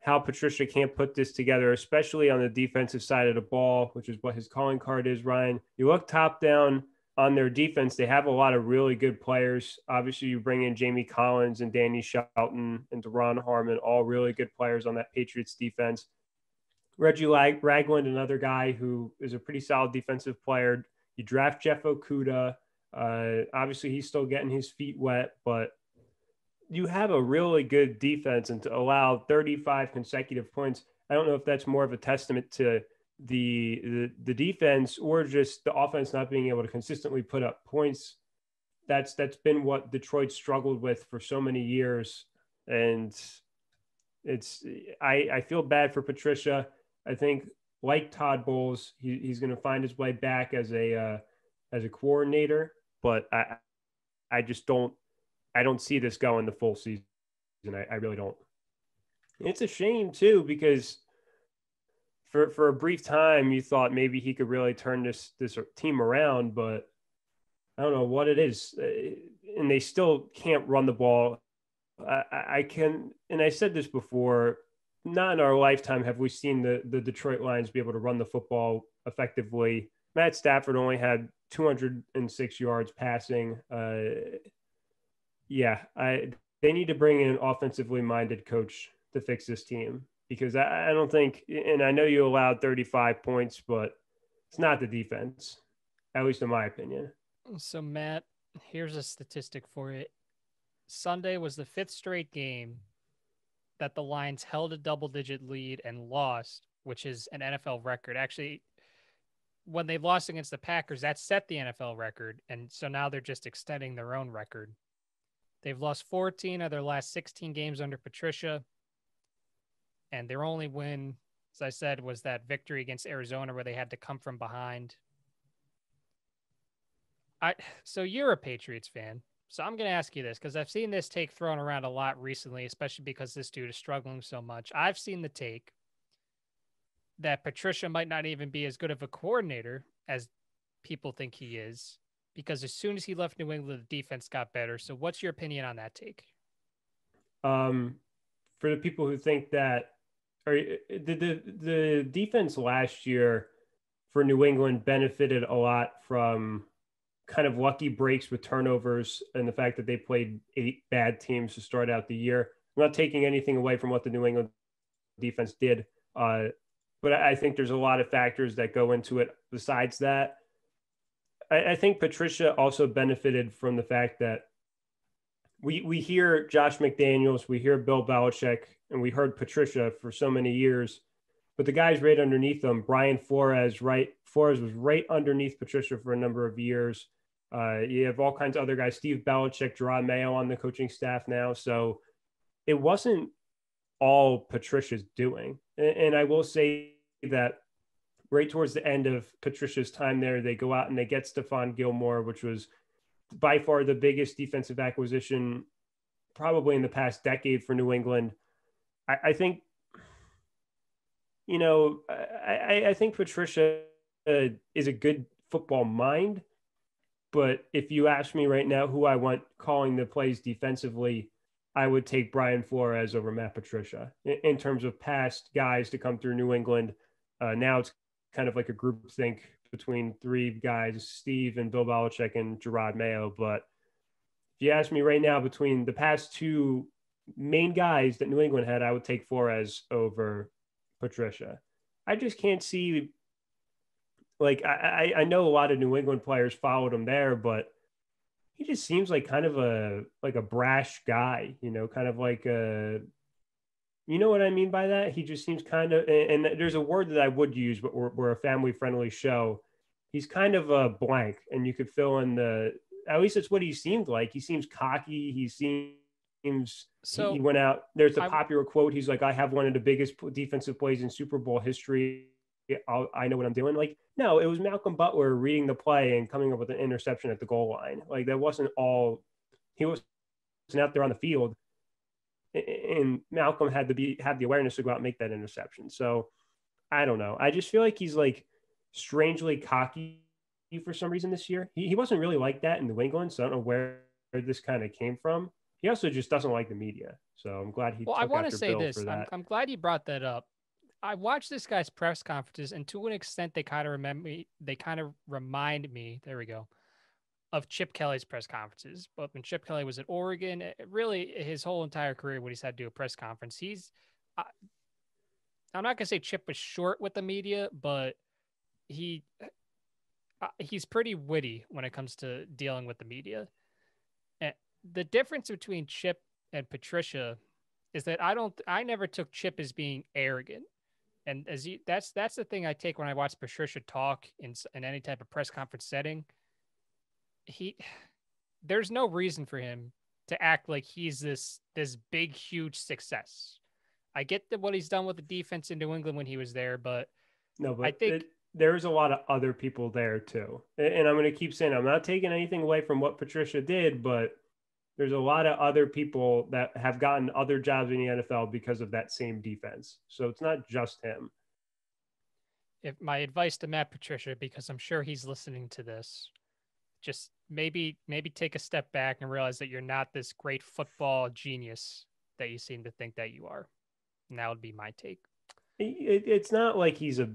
how Patricia can't put this together, especially on the defensive side of the ball, which is what his calling card is, Ryan. You look top down, on their defense, they have a lot of really good players. Obviously, you bring in Jamie Collins and Danny Shelton and Duron Harmon, all really good players on that Patriots defense. Reggie Ragland, another guy who is a pretty solid defensive player. You draft Jeff Okudah. Uh, obviously, he's still getting his feet wet, but you have a really good defense and to allow 35 consecutive points. I don't know if that's more of a testament to the, the the defense or just the offense not being able to consistently put up points. That's that's been what Detroit struggled with for so many years, and it's I I feel bad for Patricia. I think like Todd Bowles, he, he's going to find his way back as a uh, as a coordinator, but I I just don't I don't see this going the full season. I, I really don't. It's a shame too because for for a brief time you thought maybe he could really turn this this team around, but I don't know what it is, uh, and they still can't run the ball. I, I can, and I said this before. Not in our lifetime have we seen the the Detroit Lions be able to run the football effectively. Matt Stafford only had 206 yards passing. Uh, yeah, I they need to bring in an offensively minded coach to fix this team because I, I don't think, and I know you allowed 35 points, but it's not the defense, at least in my opinion. So, Matt, here's a statistic for it. Sunday was the fifth straight game that the Lions held a double digit lead and lost, which is an NFL record. Actually, when they lost against the Packers, that set the NFL record. And so now they're just extending their own record. They've lost 14 of their last 16 games under Patricia and their only win, as I said, was that victory against Arizona where they had to come from behind. I so you're a Patriots fan. So I'm going to ask you this because I've seen this take thrown around a lot recently, especially because this dude is struggling so much. I've seen the take that Patricia might not even be as good of a coordinator as people think he is because as soon as he left New England, the defense got better. So, what's your opinion on that take? Um, for the people who think that, or the the the defense last year for New England benefited a lot from kind of lucky breaks with turnovers and the fact that they played eight bad teams to start out the year. I'm not taking anything away from what the New England defense did, uh, but I think there's a lot of factors that go into it besides that. I, I think Patricia also benefited from the fact that we we hear Josh McDaniels, we hear Bill Belichick, and we heard Patricia for so many years but the guys right underneath them, Brian Flores, right? Flores was right underneath Patricia for a number of years. Uh, you have all kinds of other guys, Steve Belichick, Jerod Mayo on the coaching staff now. So it wasn't all Patricia's doing. And, and I will say that right towards the end of Patricia's time there, they go out and they get Stephon Gilmore, which was by far the biggest defensive acquisition probably in the past decade for New England. I, I think you know, I, I think Patricia uh, is a good football mind. But if you ask me right now who I want calling the plays defensively, I would take Brian Flores over Matt Patricia in, in terms of past guys to come through New England. Uh, now it's kind of like a group think between three guys, Steve and Bill Belichick and Gerard Mayo. But if you ask me right now, between the past two main guys that New England had, I would take Flores over Patricia. I just can't see. Like I, I know a lot of New England players followed him there, but he just seems like kind of a like a brash guy, you know, kind of like a you know what I mean by that? He just seems kind of, and, there's a word that I would use, but we're, we're a family friendly show. He's kind of a blank, and you could fill in the, at least it's what he seemed like. He seems cocky. He seems. So he went out. There's a popular quote. He's like, "I have one of the biggest defensive plays in Super Bowl history. I'll, i know what I'm doing." Like, no, it was Malcolm Butler reading the play and coming up with an interception at the goal line. Like that wasn't all. He wasn't out there on the field, and Malcolm had to be have the awareness to go out and make that interception. So I don't know. I just feel like he's like strangely cocky for some reason this year. He, he wasn't really like that in New England, so I don't know where this kind of came from he also just doesn't like the media. So I'm glad he. Well, I want to say Bill this. I'm, I'm, glad you brought that up. I watched this guy's press conferences, and to an extent, they kind of remember me. They kind of remind me. There we go. Of Chip Kelly's press conferences, but when Chip Kelly was at Oregon, really his whole entire career, when he's had to do a press conference, he's. Uh, I'm not gonna say Chip was short with the media, but he uh, he's pretty witty when it comes to dealing with the media And the difference between Chip and Patricia is that I don't I never took Chip as being arrogant. And as you that's that's the thing I take when I watch Patricia talk in in any type of press conference setting. He there's no reason for him to act like he's this this big huge success. I get that what he's done with the defense in New England when he was there, but no, but I think it, there's a lot of other people there too. And I'm going to keep saying I'm not taking anything away from what Patricia did, but there's a lot of other people that have gotten other jobs in the NFL because of that same defense. So it's not just him. If my advice to Matt Patricia, because I'm sure he's listening to this, just maybe maybe take a step back and realize that you're not this great football genius that you seem to think that you are. And that would be my take. It, it's not like he's a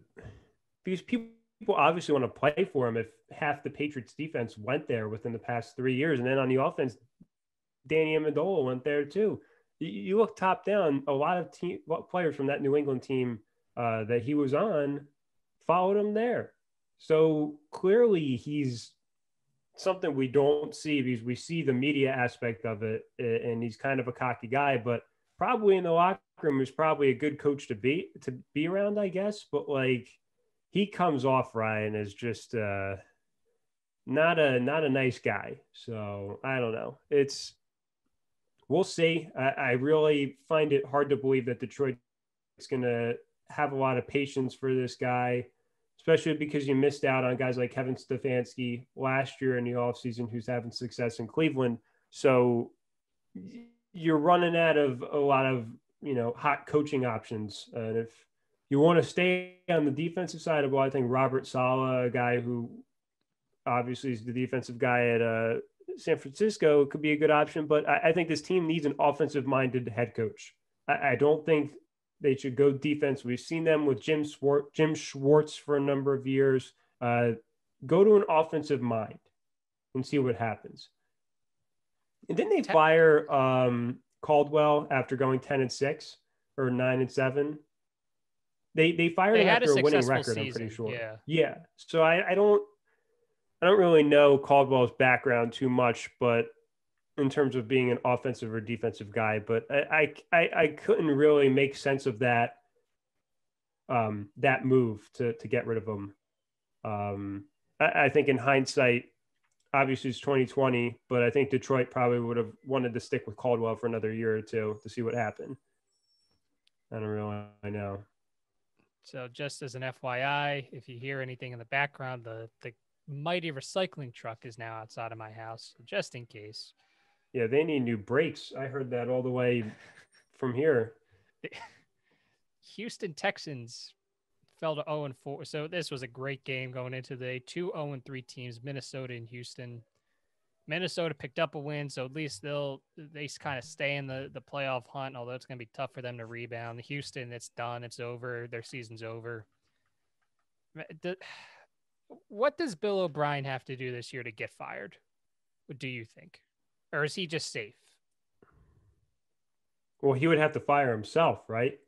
because people obviously want to play for him if half the Patriots defense went there within the past three years. And then on the offense, Danny Amendola went there too. You, look top down, a lot of team players from that New England team uh, that he was on followed him there. So clearly he's something we don't see because we see the media aspect of it and he's kind of a cocky guy, but probably in the locker room is probably a good coach to be to be around, I guess. But like he comes off Ryan as just uh not a not a nice guy. So I don't know. It's we'll see. I, I really find it hard to believe that Detroit is going to have a lot of patience for this guy, especially because you missed out on guys like Kevin Stefanski last year in the offseason who's having success in Cleveland. So you're running out of a lot of, you know, hot coaching options. And if you want to stay on the defensive side of ball, I think Robert Saleh, a guy who obviously is the defensive guy at uh, San Francisco, could be a good option. But I, I think this team needs an offensive minded head coach. I, I, don't think they should go defense. We've seen them with Jim Schwartz, Jim Schwartz for a number of years. Uh, go to an offensive mind and see what happens. And didn't they fire um, Caldwell after going ten and six or nine and seven? They they fired they him after a, a winning record. Season. I'm pretty sure. Yeah. Yeah. So I, I don't I don't really know Caldwell's background too much, but in terms of being an offensive or defensive guy, but I I I couldn't really make sense of that um that move to to get rid of him. Um I, I think in hindsight, obviously it's 2020, but I think Detroit probably would have wanted to stick with Caldwell for another year or two to see what happened. I don't really know. So just as an FYI, if you hear anything in the background, the the mighty recycling truck is now outside of my house, just in case. Yeah, they need new brakes. I heard that all the way from here. Houston Texans fell to 0 and 4. So this was a great game going into the two 0 and 3 teams, Minnesota and Houston. Minnesota picked up a win, so at least they'll they kind of stay in the the playoff hunt. Although it's going to be tough for them to rebound. Houston, it's done, it's over, their season's over. What does Bill O'Brien have to do this year to get fired? What do you think, or is he just safe? Well, he would have to fire himself, right?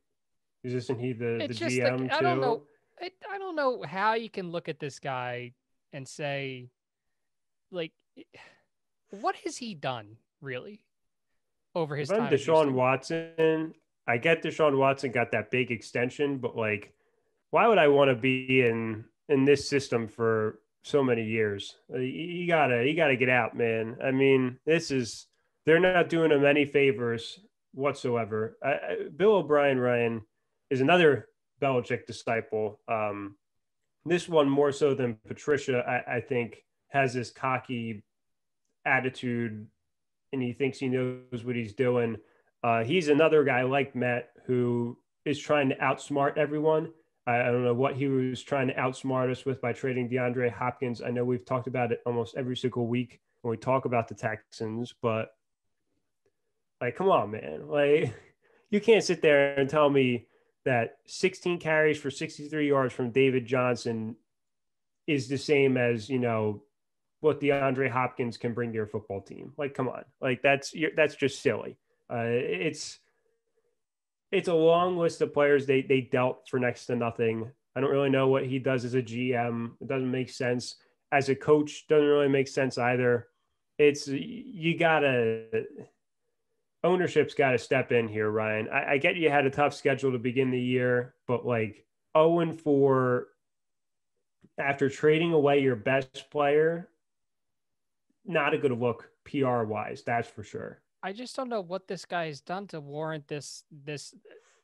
Isn't he the, the GM like, I don't know. I, I don't know how you can look at this guy and say, like, what has he done really over his if time? Deshaun Watson. I get Deshaun Watson got that big extension, but like, why would I want to be in in this system for so many years? You gotta you gotta get out, man. I mean, this is they're not doing him any favors whatsoever. I, I, Bill O'Brien, Ryan, is another Belichick disciple. Um, this one more so than Patricia, I, I think, has this cocky attitude and he thinks he knows what he's doing. Uh, he's another guy like Matt who is trying to outsmart everyone. I, I, don't know what he was trying to outsmart us with by trading DeAndre Hopkins. I know we've talked about it almost every single week when we talk about the Texans, but like, come on, man. Like, you can't sit there and tell me that 16 carries for 63 yards from David Johnson is the same as, you know, what DeAndre Hopkins can bring to your football team. Like, come on, like that's that's just silly. Uh, it's it's a long list of players they they dealt for next to nothing. I don't really know what he does as a GM. It doesn't make sense as a coach. Doesn't really make sense either. It's you gotta ownership's got to step in here, Ryan. I, I, get you had a tough schedule to begin the year, but like 0 and 4 after trading away your best player not a good look PR wise, that's for sure. I just don't know what this guy has done to warrant this this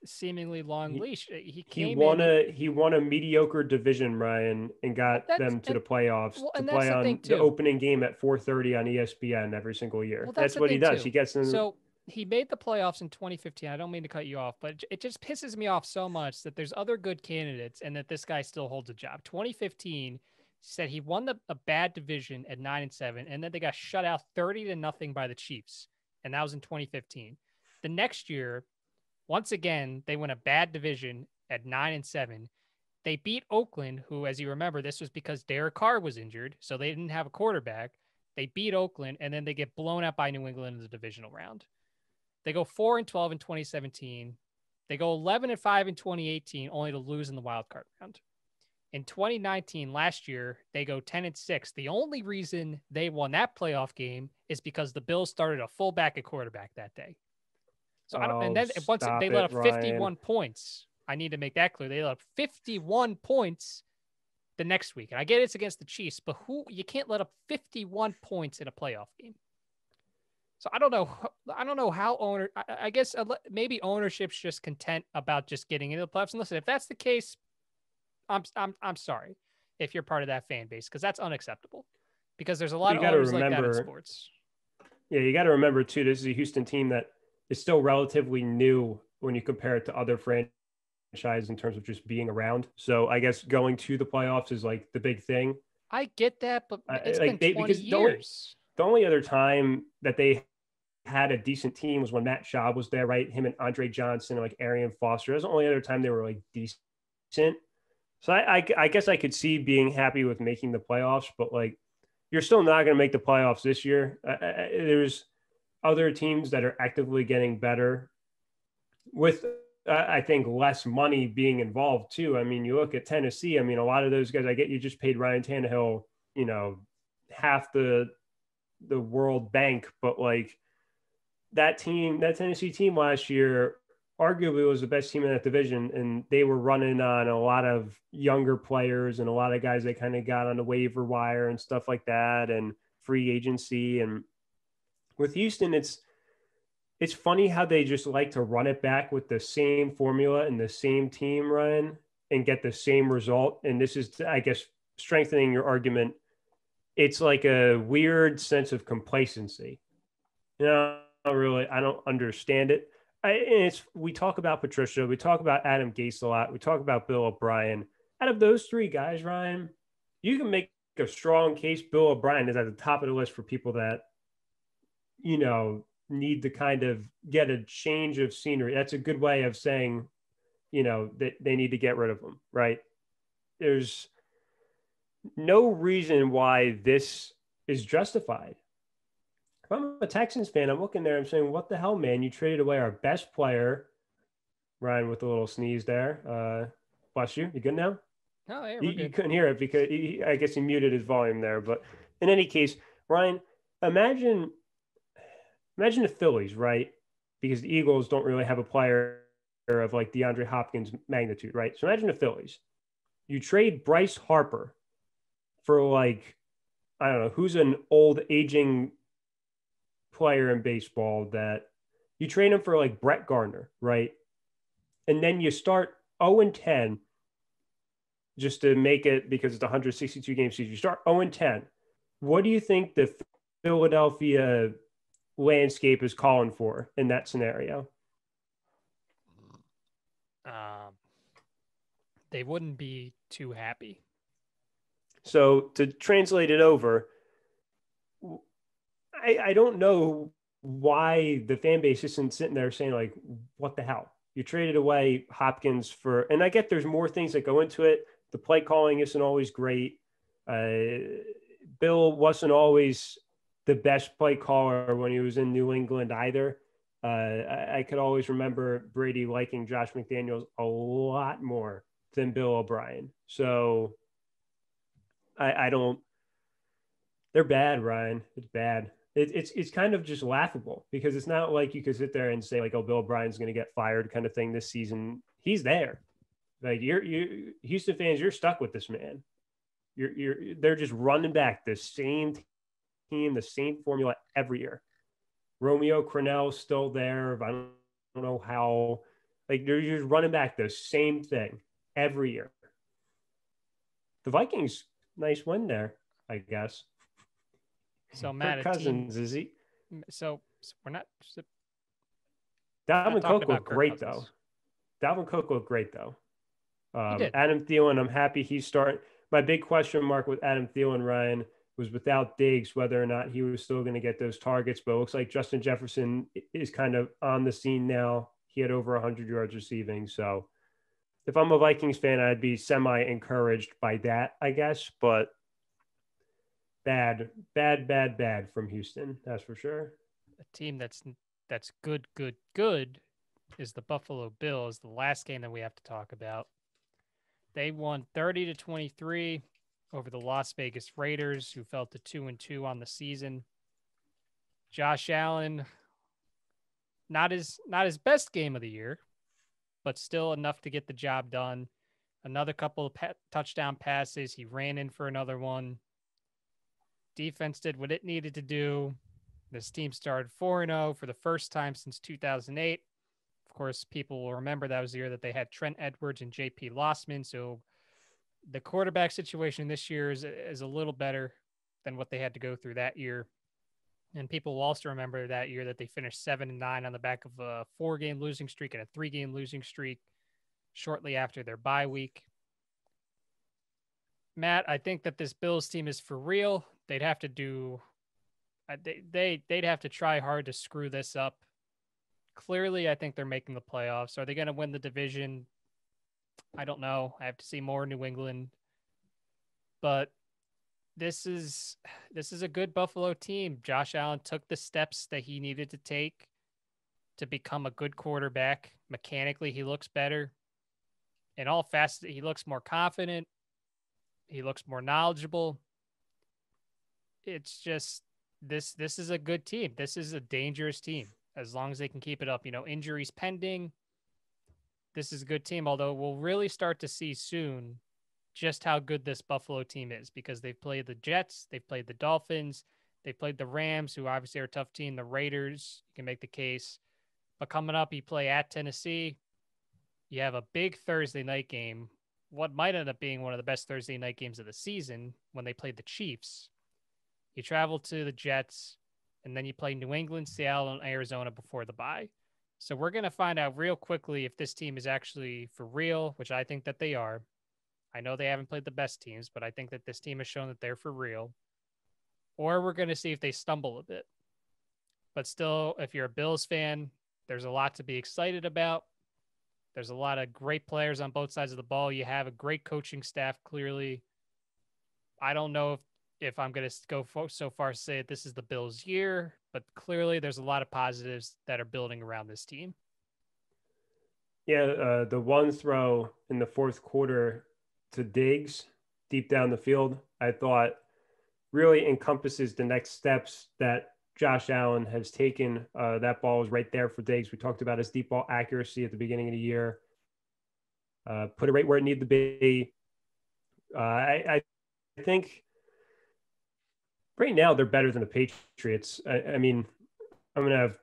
seemingly long he, leash. Uh, he came he won in, a he won a mediocre division, Ryan, and got them to the playoffs well, to play the on the opening game at 4:30 on ESPN every single year. Well, that's, that's what he does. Too. He gets them. So he made the playoffs in 2015. I don't mean to cut you off, but it just pisses me off so much that there's other good candidates and that this guy still holds a job. 2015 said he won the, a bad division at nine and seven, and then they got shut out 30 to nothing by the Chiefs. And that was in 2015. The next year, once again, they win a bad division at nine and seven. They beat Oakland, who, as you remember, this was because Derek Carr was injured, so they didn't have a quarterback. They beat Oakland, and then they get blown out by New England in the divisional round. They go four and 12 in 2017. They go 11 and five in 2018, only to lose in the wild card round. In 2019, last year, they go 10 and 6. The only reason they won that playoff game is because the Bills started a fullback at quarterback that day. So I don't, oh, and then once they let up 51 Ryan. points, I need to make that clear. They let up 51 points the next week. And I get it's against the Chiefs, but who you can't let up 51 points in a playoff game. So I don't know. I don't know how owner. I, I guess uh, maybe ownership's just content about just getting into the playoffs. And listen, if that's the case, I'm I'm I'm sorry if you're part of that fan base because that's unacceptable. Because there's a lot you of owners remember, like that in sports. Yeah, you got to remember too. This is a Houston team that is still relatively new when you compare it to other franchises in terms of just being around. So I guess going to the playoffs is like the big thing. I get that, but I- like, been they- 20 because the only- the only other time that they had a decent team was when Matt Schaub was there, right? Him and Andre Johnson and like Arian Foster. That was the only other time they were like decent. So I, I, I guess I could see being happy with making the playoffs, but like you're still not going to make the playoffs this year. I, there's other teams that are actively getting better with, uh, I think, less money being involved too. I mean, you look at Tennessee. I mean, a lot of those guys. I get you just paid Ryan Tannehill, you know, half the the World Bank, but like that team, that Tennessee team last year, arguably was the best team in that division, and they were running on a lot of younger players and a lot of guys that kind of got on the waiver wire and stuff like that, and free agency. And with Houston, it's it's funny how they just like to run it back with the same formula and the same team run and get the same result. And this is, I guess, strengthening your argument it's like a weird sense of complacency. You know, really, I don't understand it. I, and it's we talk about Patricia, we talk about Adam Gase a lot, we talk about Bill O'Brien. Out of those three guys, Ryan, you can make a strong case. Bill O'Brien is at the top of the list for people that, you know, need to kind of get a change of scenery. That's a good way of saying, you know, that they need to get rid of him, right? There's no reason why this is justified. If I'm a Texans fan, I'm looking there, I'm saying, what the hell, man? You traded away our best player. Ryan with a little sneeze there. Uh, bless you. You good now? Oh, yeah, You, you couldn't hear it because he, I guess he muted his volume there. But in any case, Ryan, imagine imagine the Phillies, right? Because the Eagles don't really have a player of like DeAndre Hopkins magnitude, right? So imagine the Phillies. You trade Bryce Harper for like I don't know who's an old aging player in baseball that you train him for like Brett Gardner, right? And then you start 0 and 10 just to make it because it's 162 game season. You start 0 and 10. What do you think the Philadelphia landscape is calling for in that scenario? Um, they wouldn't be too happy. So to translate it over, I, I don't know why the fan base isn't sitting there saying like, "What the hell? You traded away Hopkins for," and I get there's more things that go into it. The play calling isn't always great. Uh, Bill wasn't always the best play caller when he was in New England either. Uh, I, I could always remember Brady liking Josh McDaniels a lot more than Bill O'Brien. So I, I don't. They're bad, Ryan. It's bad. It, it's it's kind of just laughable because it's not like you could sit there and say like, "Oh, Bill O'Brien's going to get fired," kind of thing this season. He's there. Like you're you Houston fans, you're stuck with this man. You're you're they're just running back the same team, the same formula every year. Romeo Crennel's still there. I don't, I don't know how. Like they're just running back the same thing every year. The Vikings, nice win there, I guess. So Matt, Kirk a team- Cousins is he? so, so we're not. so- Dalvin Cook looked great Cousins. though. Dalvin Cook looked great though. Um. Adam Thielen, I'm happy he's starting. My big question mark with Adam Thielen, Ryan, was without Diggs whether or not he was still going to get those targets. But it looks like Justin Jefferson is kind of on the scene now. He had over 100 yards receiving. So if I'm a Vikings fan, I'd be semi encouraged by that, I guess. But bad, bad, bad, bad from Houston. That's for sure. a team that's that's good, good, good is the Buffalo Bills. The last game that we have to talk about. They won 30 to 23 over the Las Vegas Raiders, who fell to two and two on the season. Josh Allen, not his not his best game of the year, but still enough to get the job done. Another couple of pa- touchdown passes. He ran in for another one. Defense did what it needed to do. This team started 4 0 for the first time since 2008. Of course, people will remember that was the year that they had Trent Edwards and JP Losman. So the quarterback situation this year is, is a little better than what they had to go through that year. And people will also remember that year that they finished seven and nine on the back of a four game losing streak and a three game losing streak shortly after their bye week. Matt, I think that this Bills team is for real. They'd have to do they they they'd have to try hard to screw this up. Clearly, I think they're making the playoffs. Are they going to win the division? I don't know. I have to see more New England. But this is this is a good Buffalo team. Josh Allen took the steps that he needed to take to become a good quarterback. Mechanically, he looks better. In all facets, he looks more confident. He looks more knowledgeable. It's just this this is a good team. This is a dangerous team as long as they can keep it up. You know, injuries pending. This is a good team, although we'll really start to see soon just how good this Buffalo team is because they've played the Jets, they've played the Dolphins, they played the Rams, who obviously are a tough team, the Raiders, you can make the case. But coming up, you play at Tennessee. You have a big Thursday night game, what might end up being one of the best Thursday night games of the season when they played the Chiefs. You travel to the Jets, and then you play New England, Seattle, and Arizona before the bye. So we're going to find out real quickly if this team is actually for real, which I think that they are. I know they haven't played the best teams, but I think that this team has shown that they're for real. Or we're going to see if they stumble a bit. But still, if you're a Bills fan, there's a lot to be excited about. There's a lot of great players on both sides of the ball. You have a great coaching staff, clearly. I don't know if, if I'm going to go so far say this is the Bills' year, but clearly there's a lot of positives that are building around this team. Yeah, uh, the one throw in the fourth quarter to Diggs deep down the field, I thought really encompasses the next steps that Josh Allen has taken. Uh, that ball was right there for Diggs. We talked about his deep ball accuracy at the beginning of the year. Uh, put it right where it needed to be. Uh, I, I, think right now they're better than the Patriots. I, I mean, I'm gonna have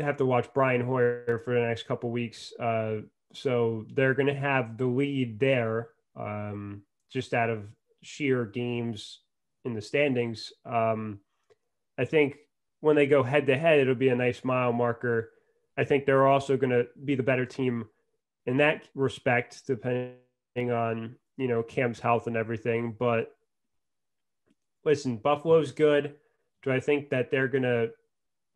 have to watch Brian Hoyer for the next couple weeks. Uh, so they're gonna have the lead there um, just out of sheer games in the standings. Um, I think when they go head to head, it'll be a nice mile marker. I think they're also going to be the better team in that respect, depending on you know Cam's health and everything. But listen, Buffalo's good. Do I think that they're going to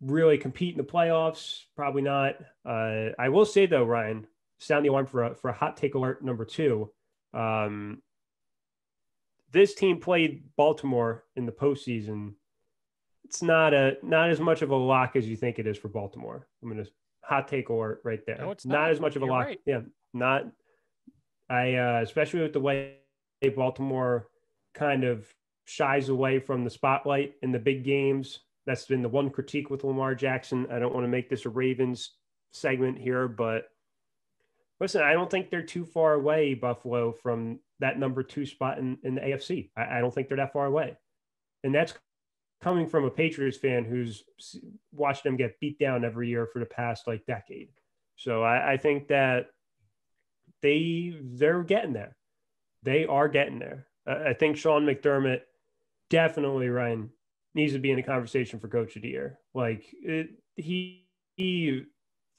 really compete in the playoffs? Probably not. Uh, I will say though, Ryan, sound the alarm for a, for a hot take alert number two. Um, this team played Baltimore in the postseason. It's not a not as much of a lock as you think it is for Baltimore. I'm gonna hot take alert right there. No, it's not. not as much of a lock. right. Yeah, not. I uh, especially with the way Baltimore kind of shies away from the spotlight in the big games. That's been the one critique with Lamar Jackson. I don't want to make this a Ravens segment here, but listen, I don't think they're too far away, Buffalo, from that number two spot in, in the AFC. I, I don't think they're that far away. And that's coming from a Patriots fan who's watched them get beat down every year for the past like decade. So I, I think that they they're getting there. They are getting there. I think Sean McDermott definitely Ryan needs to be in the conversation for coach of the year. Like it, he he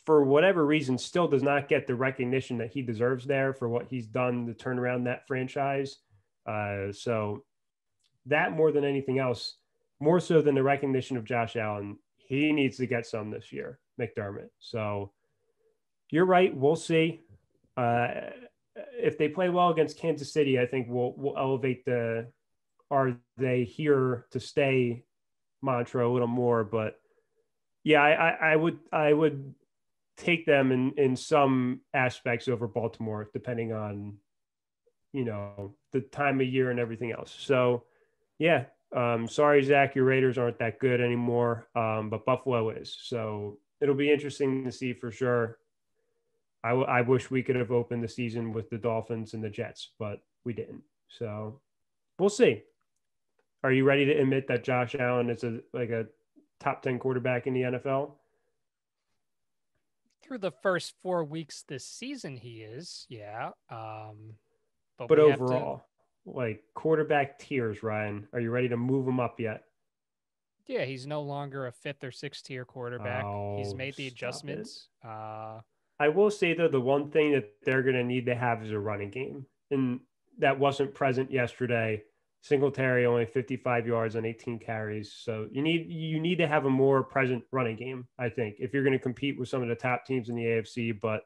for whatever reason, still does not get the recognition that he deserves there for what he's done to turn around that franchise. Uh, so that more than anything else, more so than the recognition of Josh Allen, he needs to get some this year, McDermott. So you're right. We'll see. Uh, if they play well against Kansas City, I think we'll we'll elevate the are they here to stay mantra a little more. But yeah, I, I, I would I would take them in in some aspects over Baltimore, depending on you know the time of year and everything else. So yeah, um, sorry Zach, your Raiders aren't that good anymore, um, but Buffalo is. So it'll be interesting to see for sure. I, w- I wish we could have opened the season with the Dolphins and the Jets, but we didn't. So we'll see. Are you ready to admit that Josh Allen is a like a top 10 quarterback in the NFL? through the first four weeks this season, he is, yeah. Um, but, but overall, to... like quarterback tiers, Ryan, are you ready to move him up yet? Yeah, he's no longer a fifth or sixth tier quarterback. Oh, he's made the adjustments. Uh, I will say though, the one thing that they're going to need to have is a running game, and that wasn't present yesterday. Singletary only 55 yards on 18 carries. So you need you need to have a more present running game, I think, if you're going to compete with some of the top teams in the AFC. But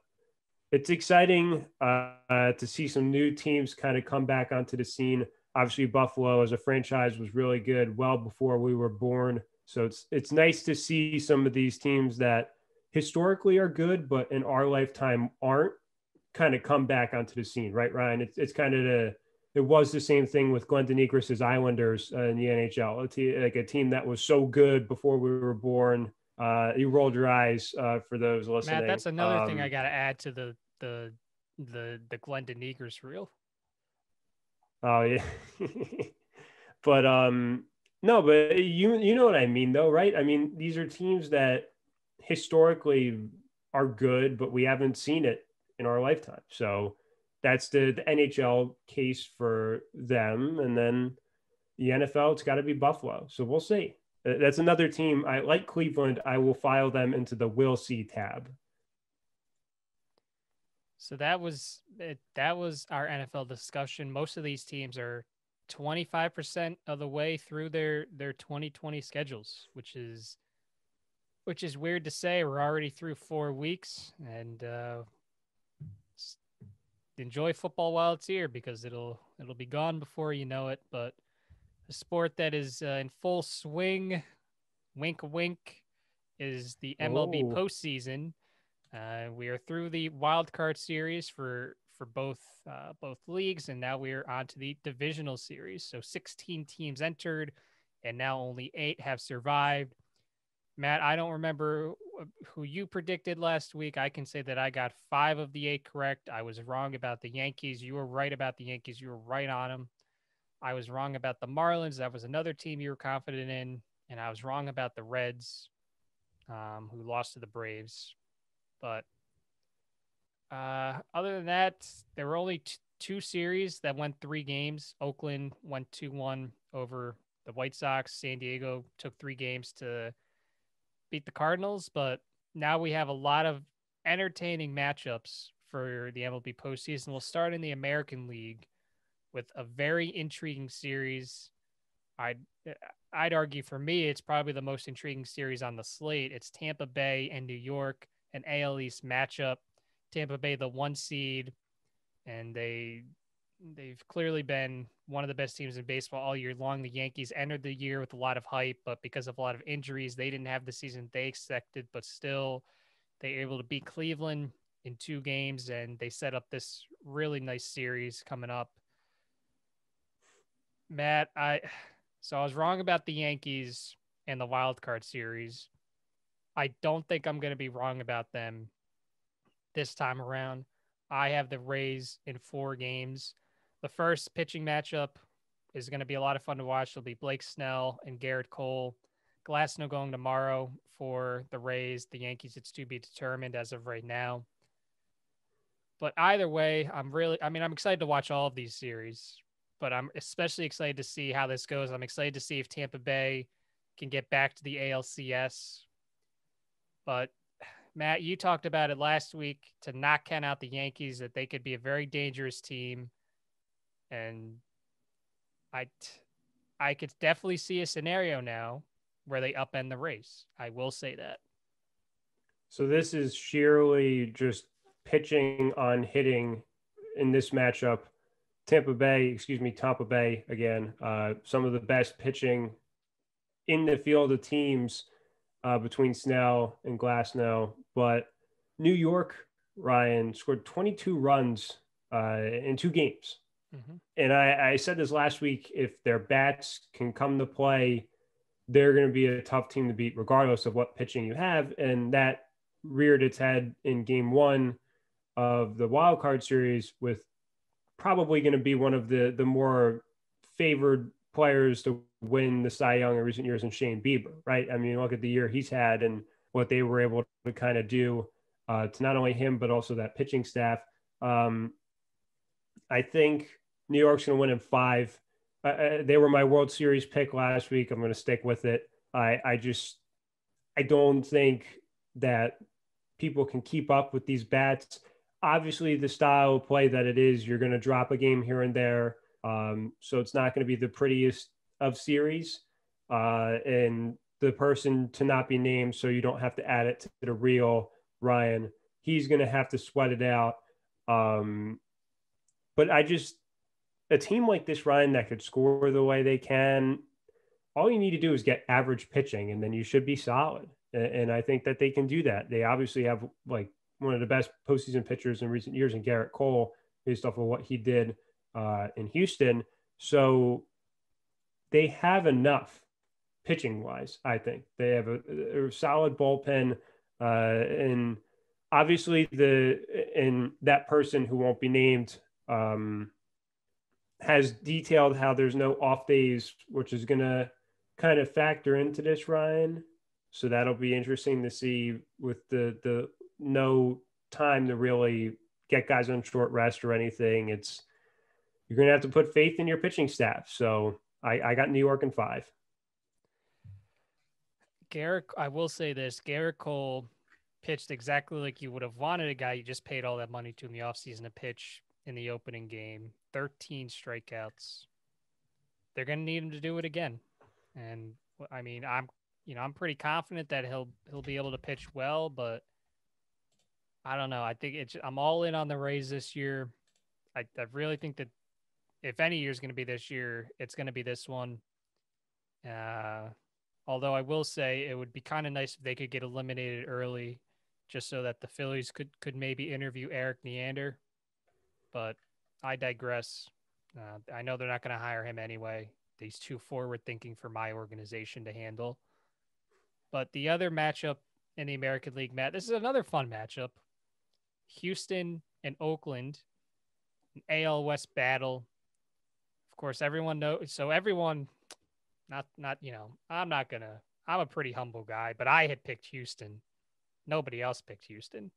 it's exciting uh, to see some new teams kind of come back onto the scene. Obviously, Buffalo as a franchise was really good well before we were born. So it's it's nice to see some of these teams that historically are good, but in our lifetime aren't kind of come back onto the scene, right, Ryan? It's it's kind of the it was the same thing with Glendon Egress's Islanders uh, in the NHL, a te- like a team that was so good before we were born. Uh, you rolled your eyes uh, for those listening. Matt, that's another um, thing I got to add to the the the the Glendon Egress reel. Oh yeah, but um, no, but you you know what I mean though, right? I mean these are teams that historically are good, but we haven't seen it in our lifetime. So that's the, the NHL case for them. And then the NFL, it's got to be Buffalo. So we'll see. That's another team. I like Cleveland. I will file them into the will see tab. So that was it, that was our NFL discussion. Most of these teams are 25% of the way through their their 2020 schedules, which is which is weird to say. We're already through 4 weeks and uh enjoy football while it's here because it'll it'll be gone before you know it. But a sport that is uh, in full swing, wink wink, is the MLB oh. postseason. Uh, we are through the wild card series for for both uh, both leagues, and now we're on to the divisional series. So 16 teams entered, and now only eight have survived. Matt, I don't remember who you predicted last week. I can say that I got five of the eight correct. I was wrong about the Yankees. You were right about the Yankees. You were right on them. I was wrong about the Marlins. That was another team you were confident in. And I was wrong about the Reds, um, who lost to the Braves. But uh, other than that, there were only t- two series that went three games. Oakland went 2 1 over the White Sox. San Diego took three games to beat the Cardinals, but now we have a lot of entertaining matchups for the MLB postseason. We'll start in the American League with a very intriguing series. I'd I'd argue for me, it's probably the most intriguing series on the slate. It's Tampa Bay and New York, an AL East matchup. Tampa Bay, the one seed, and they they've clearly been one of the best teams in baseball all year long. The Yankees entered the year with a lot of hype, but because of a lot of injuries, they didn't have the season they expected. But still, they were able to beat Cleveland in two games, and they set up this really nice series coming up. Matt, I so I was wrong about the Yankees and the wild card series. I don't think I'm going to be wrong about them this time around. I have the Rays in four games. The first pitching matchup is going to be a lot of fun to watch. It'll be Blake Snell and Gerrit Cole. Glasnow going tomorrow for the Rays. The Yankees, it's to be determined as of right now. But either way, I'm really, I mean, I'm excited to watch all of these series, but I'm especially excited to see how this goes. I'm excited to see if Tampa Bay can get back to the ALCS. But Matt, you talked about it last week to not count out the Yankees, that they could be a very dangerous team and I, I could definitely see a scenario now where they upend the Rays. I will say that. So this is sheerly just pitching on hitting in this matchup. Tampa Bay, excuse me, Tampa Bay again. Uh, some of the best pitching in the field of teams uh, between Snell and Glasnow, but New York Ryan scored 22 runs uh, in two games. Mm-hmm. And I, I said this last week if their bats can come to play, they're going to be a tough team to beat, regardless of what pitching you have. And that reared its head in game one of the wild card series with probably going to be one of the, the more favored players to win the Cy Young in recent years and Shane Bieber, right? I mean, look at the year he's had and what they were able to kind of do uh, to not only him, but also that pitching staff. Um, I think New York's going to win in five. Uh, they were my World Series pick last week. I'm going to stick with it. I, I just, I don't think that people can keep up with these bats. obviously the style of play that it is, you're going to drop a game here and there. Um, so it's not going to be the prettiest of series. Uh, and the person to not be named, so you don't have to add it to the reel Ryan, he's going to have to sweat it out. Um, but I just, a team like this, Ryan, that could score the way they can, all you need to do is get average pitching and then you should be solid. And I think that they can do that. They obviously have like one of the best postseason pitchers in recent years in Gerrit Cole, based off of what he did uh, in Houston. So they have enough pitching wise. I think they have a, a solid bullpen, uh, and obviously the and that person who won't be named um, has detailed how there's no off days, which is going to kind of factor into this, Ryan. So that'll be interesting to see with the the no time to really get guys on short rest or anything. It's you're going to have to put faith in your pitching staff. So I, I got New York in five. Gerrit, I will say this: Gerrit Cole pitched exactly like you would have wanted a guy you just paid all that money to in the offseason to pitch in the opening game. 13 strikeouts. They're going to need him to do it again. And I mean, I'm you know, I'm pretty confident that he'll he'll be able to pitch well, but I don't know. I think it's I'm all in on the Rays this year. I, I really think that if any year is going to be this year, it's going to be this one. Uh, although I will say it would be kind of nice if they could get eliminated early, just so that the Phillies could could maybe interview Erik Neander. But I digress. Uh, I know they're not going to hire him anyway. He's too forward thinking for my organization to handle. But the other matchup in the American League, Matt, this is another fun matchup. Houston and Oakland, an AL West battle. Of course, everyone knows. So everyone, not not you know, I'm not gonna. I'm a pretty humble guy, but I had picked Houston. Nobody else picked Houston,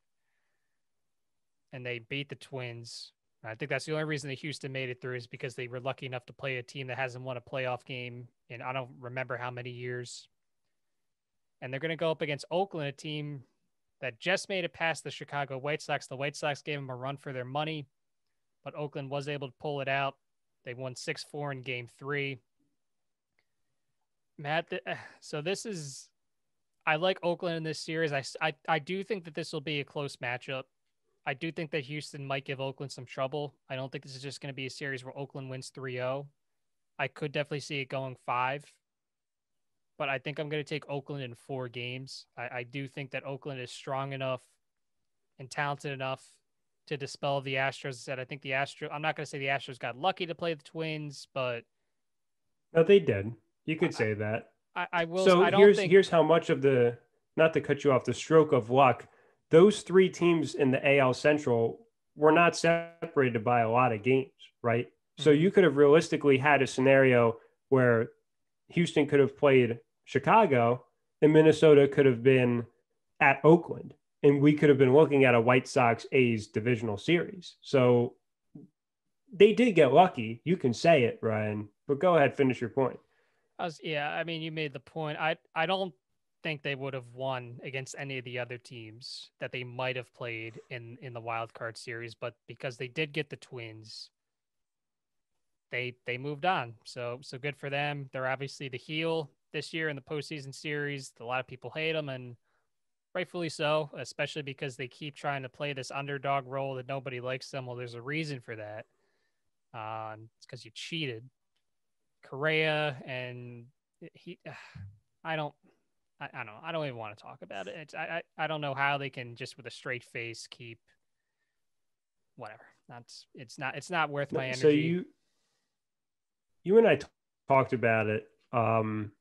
and they beat the Twins. I think that's the only reason that Houston made it through is because they were lucky enough to play a team that hasn't won a playoff game in I don't remember how many years and they're going to go up against Oakland, a team that just made it past the Chicago White Sox. The White Sox gave them a run for their money, but Oakland was able to pull it out. They won 6 4 in game three. Matt, eh, so this is, I like Oakland in this series. I, I, I do think that this will be a close matchup. I do think that Houston might give Oakland some trouble. I don't think this is just going to be a series where Oakland wins 3 0. I could definitely see it going five but I think I'm going to take Oakland in four games. I, I do think that Oakland is strong enough and talented enough to dispel the Astros. I said I think the Astros. I'm not going to say the Astros got lucky to play the Twins, but no, they did. You could say that. I, I will. So I here's think... here's how much of the not to cut you off the stroke of luck. Those three teams in the AL Central were not separated by a lot of games, right? Mm-hmm. So you could have realistically had a scenario where Houston could have played Chicago, and Minnesota could have been at Oakland, and we could have been looking at a White Sox A's divisional series. So they did get lucky. You can say it, Ryan, but go ahead, finish your point. I was, yeah, I mean, you made the point. I I don't think they would have won against any of the other teams that they might have played in in the wild card series, but because they did get the Twins, they they moved on. So so good for them. They're obviously the heel this year in the postseason series. A lot of people hate them, and rightfully so, especially because they keep trying to play this underdog role that nobody likes them. Well, there's a reason for that. Um, it's because you cheated. Correa and he, I don't, I, I, don't, know. I don't even want to talk about it. It's, I, I, I don't know how they can just with a straight face keep whatever. That's it's not it's not worth my energy. So you, you and I t- talked about it. Um,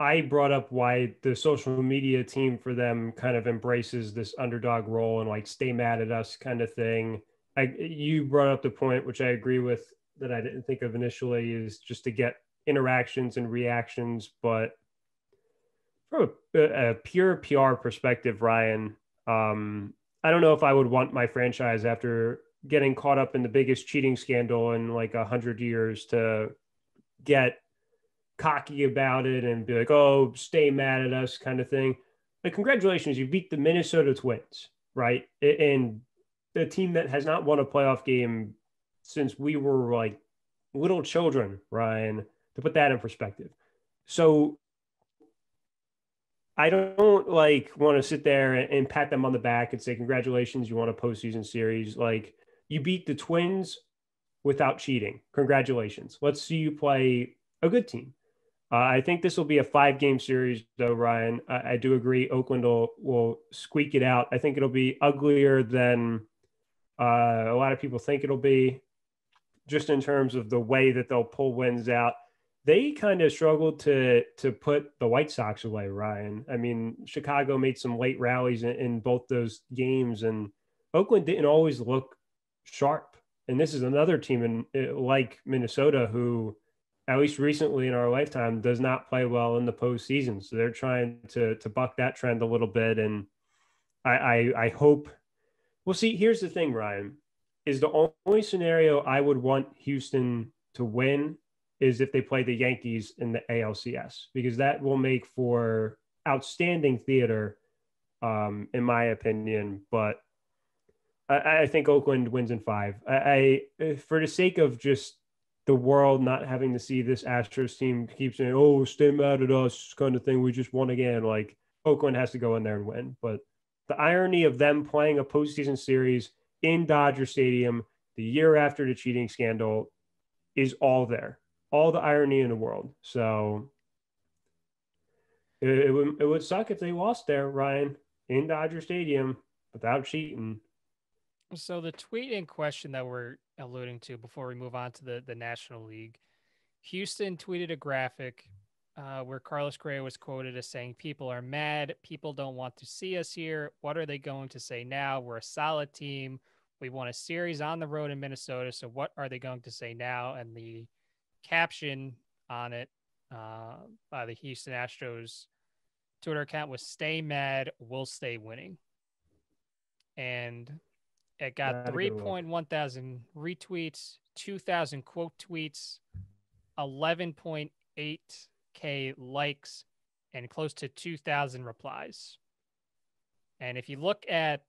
I brought up why the social media team for them kind of embraces this underdog role and like stay mad at us kind of thing. I you brought up the point which I agree with that I didn't think of initially is just to get interactions and reactions, but from a, a pure PR perspective, Ryan, um, I don't know if I would want my franchise after getting caught up in the biggest cheating scandal in like a hundred years to get cocky about it and be like, oh, stay mad at us kind of thing. Like, congratulations, you beat the Minnesota Twins, right? And the team that has not won a playoff game since we were like little children, Ryan, to put that in perspective. So I don't like want to sit there and, and, pat them on the back and say, Congratulations, you won a postseason series. Like you beat the Twins without cheating. Congratulations. Let's see you play a good team. Uh, I think this will be a five game series, though, Ryan. I, I, do agree Oakland will, will squeak it out. I think it'll be uglier than uh, a lot of people think it'll be, just in terms of the way that they'll pull wins out. They kind of struggled to to put the White Sox away, Ryan. I mean, Chicago made some late rallies in, in both those games, and Oakland didn't always look sharp. And this is another team in eh, like Minnesota who at least recently in our lifetime, does not play well in the postseason. So they're trying to to buck that trend a little bit. And I I, I hope well see, here's the thing, Ryan, is the only scenario I would want Houston to win is if they play the Yankees in the ALCS, because that will make for outstanding theater, um, in my opinion. But I, I think Oakland wins in five. I, I for the sake of just the world not having to see this Astros team keep saying, "Oh, stay mad at us," kind of thing. We just won again. Like Oakland has to go in there and win. But the irony of them playing a postseason series in Dodger Stadium the year after the cheating scandal is all there. All the irony in the world. So it, it would it would suck if they lost there, Ryan, in Dodger Stadium without cheating. So the tweet in question that we're alluding to before we move on to the, the National League. Houston tweeted a graphic uh, where Carlos Correa was quoted as saying, People are mad. People don't want to see us here. What are they going to say now? We're a solid team. We won a series on the road in Minnesota. So what are they going to say now? And the caption on it uh, by the Houston Astros Twitter account was Stay mad, we'll stay winning. And it got 3.1 thousand retweets, 2,000 quote tweets, 11.8K likes, and close to 2,000 replies. And if you look at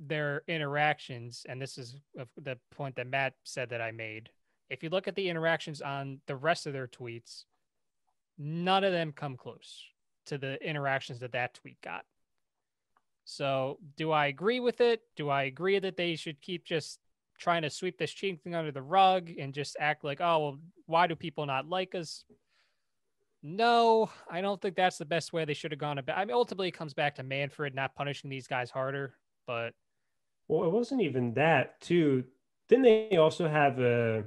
their interactions, and this is the point that Matt said that I made, if you look at the interactions on the rest of their tweets, none of them come close to the interactions that that tweet got. So, do I agree with it? Do I agree that they should keep just trying to sweep this cheating thing under the rug and just act like, oh, well, why do people not like us? No, I don't think that's the best way they should have gone about. I mean, ultimately, it comes back to Manfred not punishing these guys harder. But well, it wasn't even that. Too. Didn't they also have a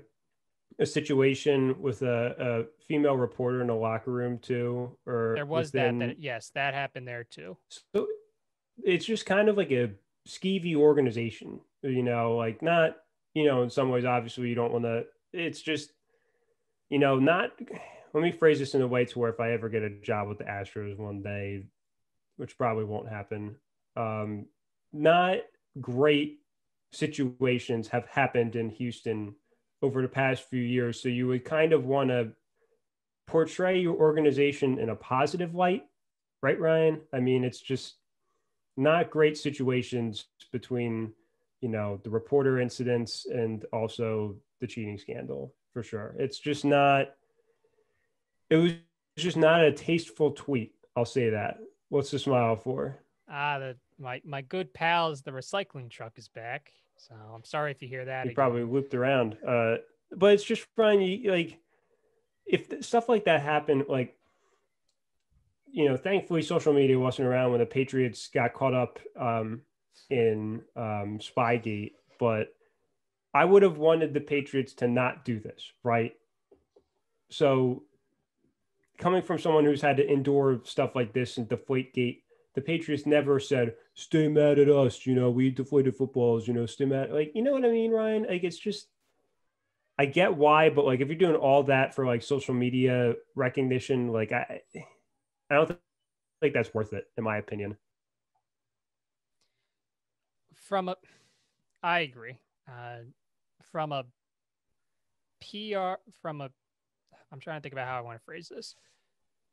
a situation with a, a female reporter in a locker room too? Or there was within... that, that. Yes, that happened there too. So it's just kind of like a skeevy organization, you know, like not, you know, in some ways, obviously you don't want to, it's just, you know, not, let me phrase this in a way to where if I ever get a job with the Astros one day, which probably won't happen, um, not great situations have happened in Houston over the past few years. So you would kind of want to portray your organization in a positive light, right, Ryan? I mean, it's just, not great situations between you know the reporter incidents and also the cheating scandal for sure it's just not it was just not a tasteful tweet i'll say that what's the smile for ah the my my good pals the recycling truck is back so i'm sorry if you hear that he probably looped around uh but it's just fun like if stuff like that happened like you know, thankfully, social media wasn't around when the Patriots got caught up um, in um, Spygate, but I would have wanted the Patriots to not do this, right? So, coming from someone who's had to endure stuff like this and Deflategate, the Patriots never said, "Stay mad at us," you know, we deflated footballs, you know, stay mad. Like, you know what I mean, Ryan? Like, it's just. I get why, but like if you're doing all that for like social media recognition, like I I don't think that's worth it, in my opinion. From a, I agree. Uh, from a PR, from a, I'm trying to think about how I want to phrase this.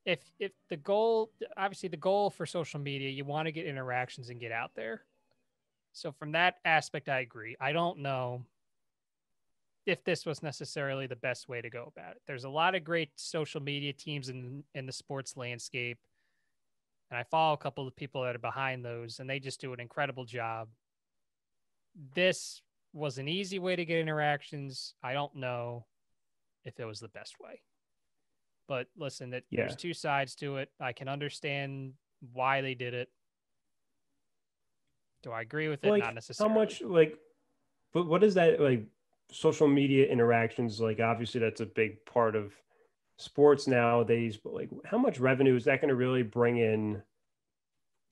If if the goal, obviously the goal for social media, you want to get interactions and get out there. So from that aspect, I agree. I don't know if this was necessarily the best way to go about it. There's a lot of great social media teams in in the sports landscape. And I follow a couple of people that are behind those and they just do an incredible job. This was an easy way to get interactions. I don't know if it was the best way. But listen, that yeah. there's two sides to it. I can understand why they did it. Do I agree with it? Like, Not necessarily. How much like but what is that like social media interactions like obviously that's a big part of sports nowadays but like how much revenue is that going to really bring in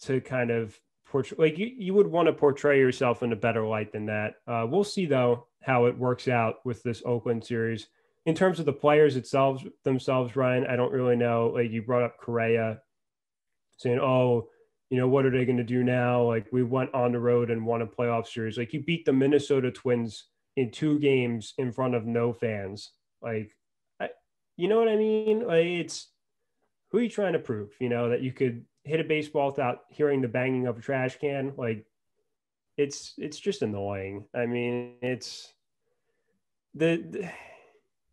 to kind of portray like you, you would want to portray yourself in a better light than that uh, we'll see though how it works out with this oakland series in terms of the players itself themselves ryan i don't really know like you brought up correa saying oh you know what are they going to do now like we went on the road and won a playoff series like you beat the minnesota twins in two games in front of no fans. Like, I, you know what I mean? Like, it's who are you trying to prove? You know that you could hit a baseball without hearing the banging of a trash can. Like, it's it's just annoying. I mean, it's the the,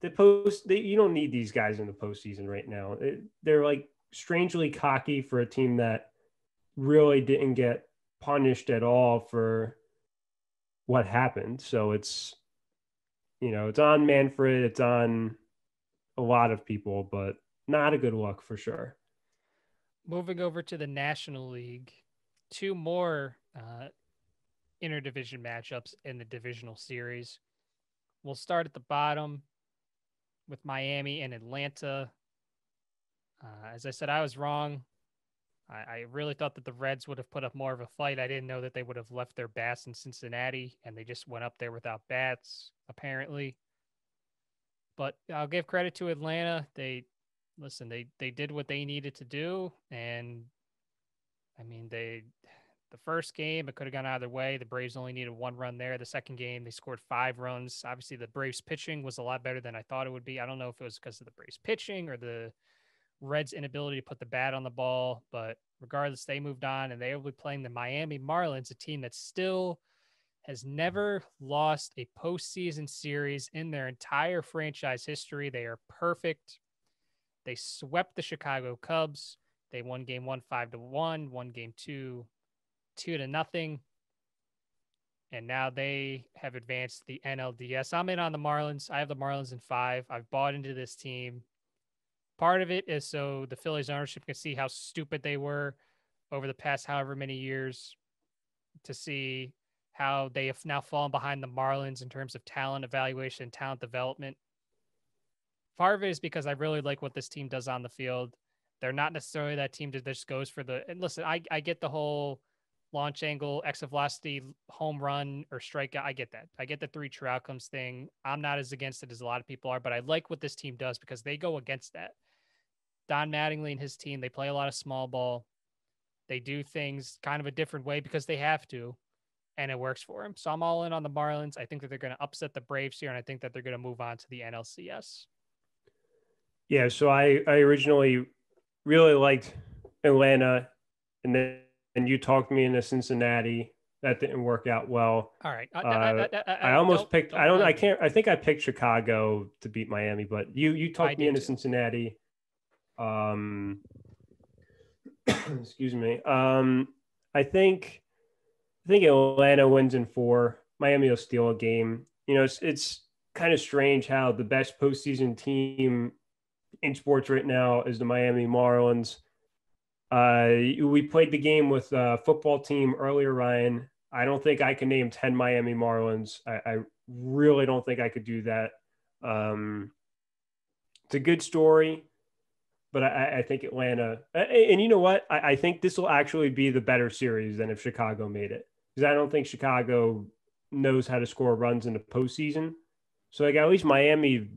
the post. They, you don't need these guys in the postseason right now. It, they're like strangely cocky for a team that really didn't get punished at all for what happened. So it's, you know, it's on Manfred, it's on a lot of people, but not a good look for sure. Moving over to the National League, two more uh, interdivision matchups in the divisional series. We'll start at the bottom with Miami and Atlanta. Uh, as I said, I was wrong. I, I really thought that the Reds would have put up more of a fight. I didn't know that they would have left their bats in Cincinnati and they just went up there without bats, apparently. But I'll give credit to Atlanta. They listen, they they did what they needed to do. And I mean they the first game it could have gone either way. The Braves only needed one run there. The second game they scored five runs. Obviously the Braves pitching was a lot better than I thought it would be. I don't know if it was because of the Braves pitching or the Reds' inability to put the bat on the ball. But regardless, they moved on and they will be playing the Miami Marlins, a team that still has never lost a postseason series in their entire franchise history. They are perfect. They swept the Chicago Cubs. They won game one, five to one, won game two, two to nothing. And now they have advanced the NLDS. I'm in on the Marlins. I have the Marlins in five. I've bought into this team. Part of it is so the Phillies ownership can see how stupid they were over the past however many years to see how they have now fallen behind the Marlins in terms of talent evaluation, talent development. Part of it is because I really like what this team does on the field. They're not necessarily that team that just goes for the and listen, I, I get the whole launch angle, exit velocity, home run or strikeout. I get that. I get the three true outcomes thing. I'm not as against it as a lot of people are, but I like what this team does because they go against that. Don Mattingly and his team, they play a lot of small ball. They do things kind of a different way because they have to, and it works for them. So I'm all in on the Marlins. I think that they're going to upset the Braves here, and I think that they're going to move on to the NLCS. Yeah, so I I originally really liked Atlanta, and then and you talked me into Cincinnati. That didn't work out well. All right, uh, I, I, I, almost don't, picked. Don't I don't. I can't. I think I picked Chicago to beat Miami, but you you talked me into too. Cincinnati. Um, excuse me. Um, I think I think Atlanta wins in four. Miami will steal a game. You know, it's it's kind of strange how the best postseason team in sports right now is the Miami Marlins. Uh, we played the game with a football team earlier, Ryan. I don't think I can name 10 Miami Marlins. I, I really don't think I could do that. Um, it's a good story but I, I, think Atlanta, and you know what? I, I, think this will actually be the better series than if Chicago made it because I don't think Chicago knows how to score runs in the postseason. So like at least Miami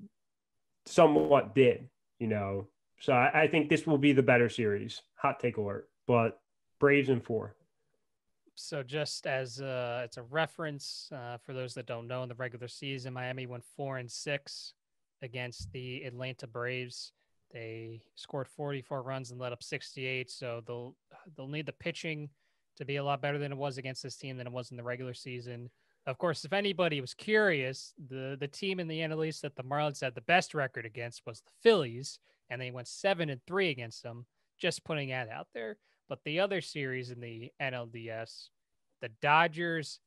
somewhat did, you know. So I, I think this will be the better series. Hot take alert, but Braves in four. So just as uh, it's a reference uh, for those that don't know, in the regular season, Miami went four and six against the Atlanta Braves. They scored 44 runs and let up 68. So they'll they'll need the pitching to be a lot better than it was against this team than it was in the regular season. Of course, if anybody was curious, the the team in the NL that the Marlins had the best record against was the Phillies, and they went seven and three against them. Just putting that out there. But the other series in the NLDS, the Dodgers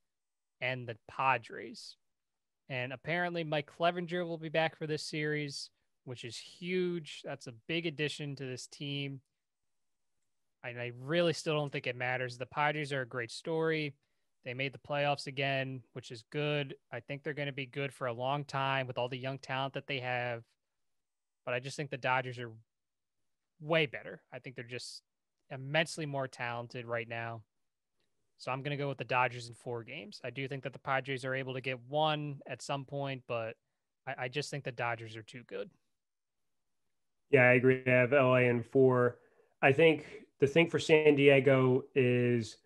and the Padres. And apparently Mike Clevinger will be back for this series, which is huge. That's a big addition to this team. And I really still don't think it matters. The Padres are a great story. They made the playoffs again, which is good. I think they're going to be good for a long time with all the young talent that they have. But I just think the Dodgers are way better. I think they're just immensely more talented right now. So I'm going to go with the Dodgers in four games. I do think that the Padres are able to get one at some point, but I, I just think the Dodgers are too good. Yeah, I agree. I have LA in four. I think the thing for San Diego is,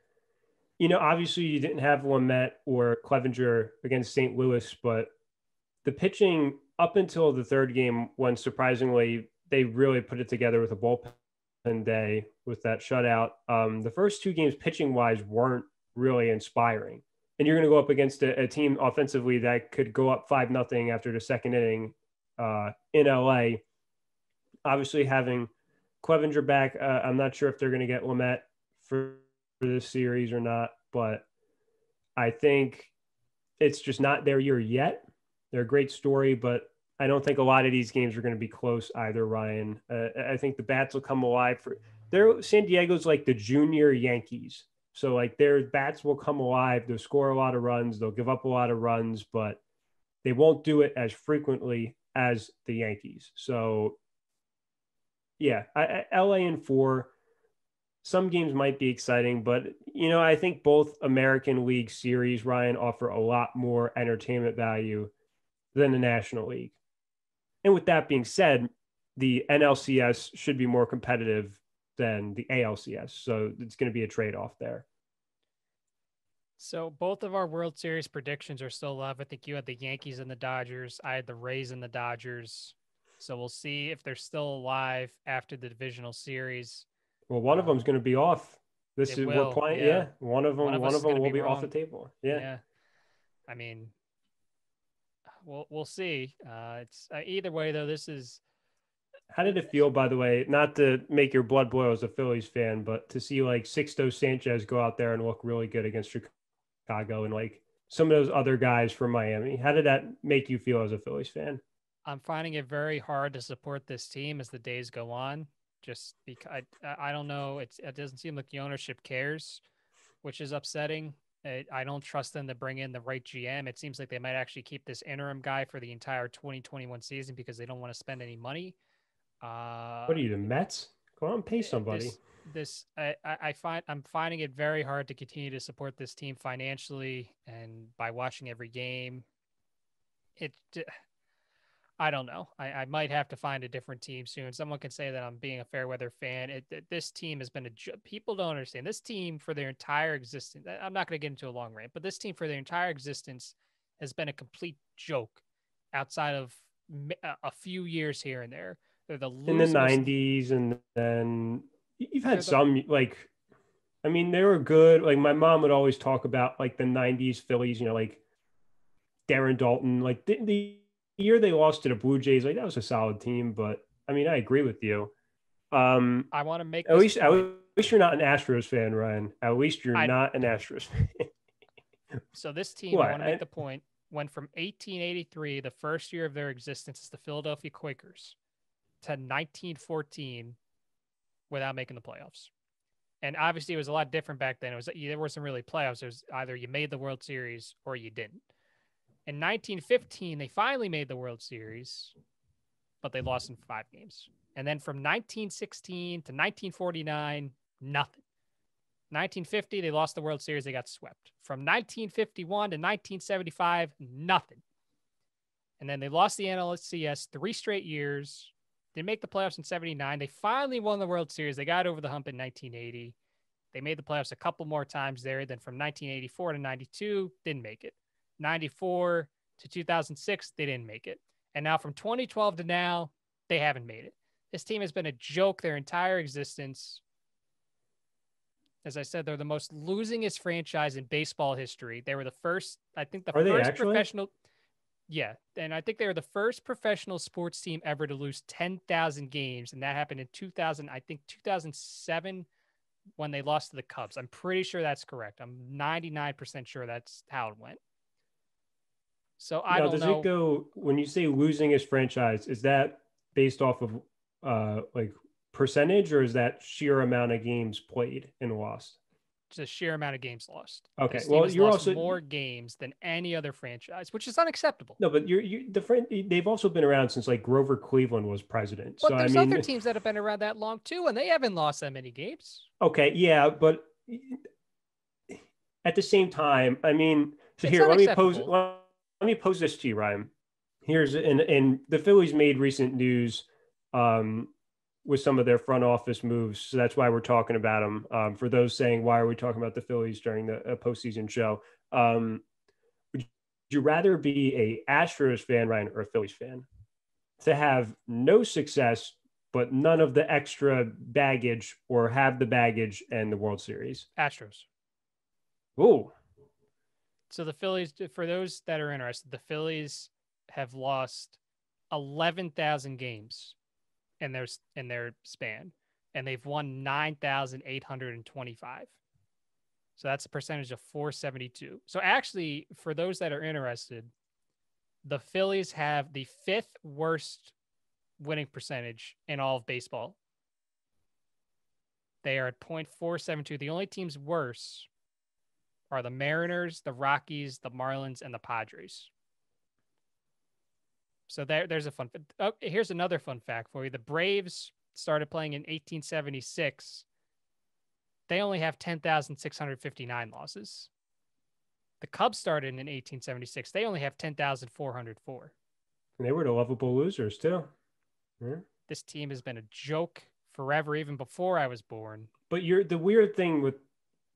you know, obviously you didn't have Lamet or Clevinger against St. Louis, but the pitching up until the third game, when surprisingly they really put it together with a bullpen day with that shutout. Um, the first two games, pitching wise, weren't really inspiring. And you're going to go up against a, a, team offensively that could go up five nothing after the second inning uh, in LA. Obviously, having Clevinger back. Uh, I'm not sure if they're going to get Lamet for, for this series or not, but I think it's just not their year yet. They're a great story, but I don't think a lot of these games are going to be close either, Ryan. Uh, I think the bats will come alive for their San Diego's like the junior Yankees. So like their bats will come alive. They'll score a lot of runs. They'll give up a lot of runs, but they won't do it as frequently as the Yankees. So yeah, I, I, LA in four. Some games might be exciting, but you know, I think both American League series, Ryan, offer a lot more entertainment value than the National League. And with that being said, the NLCS should be more competitive than the ALCS. So it's going to be a trade off there. So both of our World Series predictions are still alive. I think you had the Yankees and the Dodgers. I had the Rays and the Dodgers. So we'll see if they're still alive after the divisional series. Well, one of them's um, going to be off. This is will, we're playing. Yeah. yeah. one of them. One of, one of them will be, be off the table. Yeah. yeah. I mean, we'll we'll see. Uh, it's uh, either way though. This is. How did it feel, by the way? Not to make your blood boil as a Phillies fan, but to see like Sixto Sanchez go out there and look really good against Chicago and like some of those other guys from Miami. How did that make you feel as a Phillies fan? I'm finding it very hard to support this team as the days go on. Just because I, I don't know, it's it doesn't seem like the ownership cares, which is upsetting. I, I don't trust them to bring in the right GM. It seems like they might actually keep this interim guy for the entire 2021 season because they don't want to spend any money. Uh, what are you, the Mets? Go on, pay somebody. This, this I, I find I'm finding it very hard to continue to support this team financially and by watching every game. It I don't know. I, I might have to find a different team soon. Someone can say that I'm being a fair weather fan. It, it, this team has been a people don't understand this team for their entire existence. I'm not going to get into a long rant, but this team for their entire existence has been a complete joke outside of a few years here and there. They're the in the 90s, and then you've had some the... like, I mean, they were good. Like my mom would always talk about like the 90s Phillies, you know, like Darren Daulton, like the, the year they lost to the Blue Jays, like that was a solid team. But I mean, I agree with you. Um, I want to make at least at least you're not an Astros fan, Ryan. At least you're I, not an Astros fan. so this team, what? I want to make the point, went from 1883, the first year of their existence as the Philadelphia Quakers, to 1914 without making the playoffs. And obviously, it was a lot different back then. It was there wasn't really playoffs. It was either you made the World Series or you didn't. In 1915, they finally made the World Series, but they lost in five games. And then from 1916 to 1949, nothing. 1950, they lost the World Series. They got swept. From 1951 to 1975, nothing. And then they lost the NLCS three straight years. They make the playoffs in 79. They finally won the World Series. They got over the hump in 1980. They made the playoffs a couple more times there. Then from 1984 to 92, didn't make it. 94 to 2006, they didn't make it. And now from 2012 to now, they haven't made it. This team has been a joke their entire existence. As I said, they're the most losingest franchise in baseball history. They were the first, I think, the Are first professional. Yeah, and I think they were the first professional sports team ever to lose ten thousand games, and that happened in two thousand. I think two thousand seven, when they lost to the Cubs. I'm pretty sure that's correct. I'm ninety nine percent sure that's how it went. So I now, don't does know. it go when you say losing his franchise? Is that based off of uh like percentage, or is that sheer amount of games played and lost? the sheer amount of games lost. Okay, well, you're also more games than any other franchise, which is unacceptable. no, but you're you the friend. They've also been around since like Grover Cleveland was president. But so I there's mean, other teams that have been around that long too, and they haven't lost that many games. okay, yeah, but at the same time, I mean, so It's here let me pose let, let me pose this to you, Ryan. Here's and and the Phillies made recent news um, with some of their front office moves, so that's why we're talking about them. Um, for those saying, why are we talking about the Phillies during the uh, postseason show? Um, would you rather be a Astros fan, Ryan, or a Phillies fan? To have no success, but none of the extra baggage, or have the baggage and the World Series. Astros. Oh, So the Phillies, for those that are interested, the Phillies have lost eleven thousand games in their in their span, and they've won nine thousand eight hundred and twenty-five. So that's a percentage of four seventy-two. So actually, for those that are interested, the Phillies have the fifth worst winning percentage in all of baseball. They are at .472. The only teams worse are the Mariners, the Rockies, the Marlins, and the Padres. So there, there's a fun. Oh, here's another fun fact for you: the Braves started playing in 1876. They only have 10,659 losses. The Cubs started in 1876. They only have 10,404. and they were the lovable losers too. Yeah. This team has been a joke forever, even before I was born. But you're the weird thing with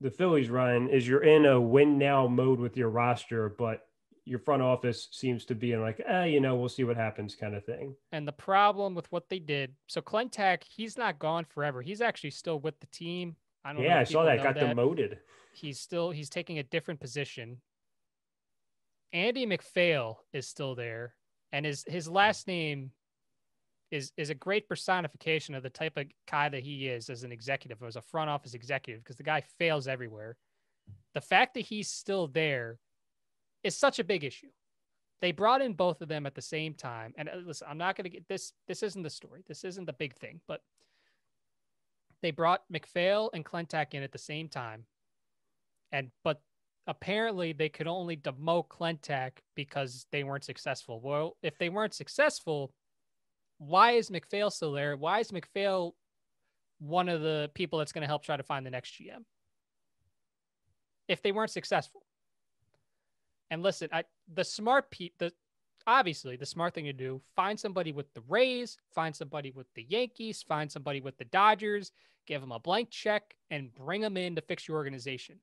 the Phillies, Ryan, is you're in a win now mode with your roster, but your front office seems to be in like, eh, you know, we'll see what happens kind of thing. And the problem with what they did, so Klentak, he's not gone forever. He's actually still with the team. I don't know. Yeah, I saw that. Got that. demoted. He's still he's taking a different position. Andy MacPhail is still there, and his his last name is is a great personification of the type of guy that he is as an executive, as a front office executive, because the guy fails everywhere. The fact that he's still there is such a big issue. They brought in both of them at the same time, and uh, listen, I'm not going to get this. This isn't the story. This isn't the big thing, but they brought MacPhail and Klentak in at the same time, and but apparently they could only demote Klentak because they weren't successful. Well, if they weren't successful, why is MacPhail still there? Why is MacPhail one of the people that's going to help try to find the next GM? If they weren't successful. And listen, I the smart pe the obviously the smart thing to do, find somebody with the Rays, find somebody with the Yankees, find somebody with the Dodgers, give them a blank check and bring them in to fix your organization.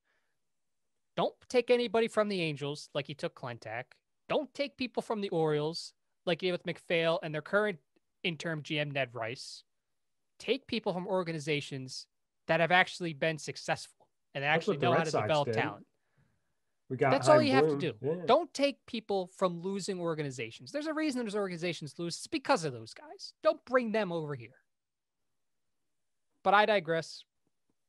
Don't take anybody from the Angels like you took Klentak. Don't take people from the Orioles like you did with MacPhail and their current interim GM Ned Rice. Take people from organizations that have actually been successful and actually know how to Sox develop did. talent. We got That's all you have to do. Yeah. Don't take people from losing organizations. There's a reason those organizations lose. It's because of those guys. Don't bring them over here. But I digress.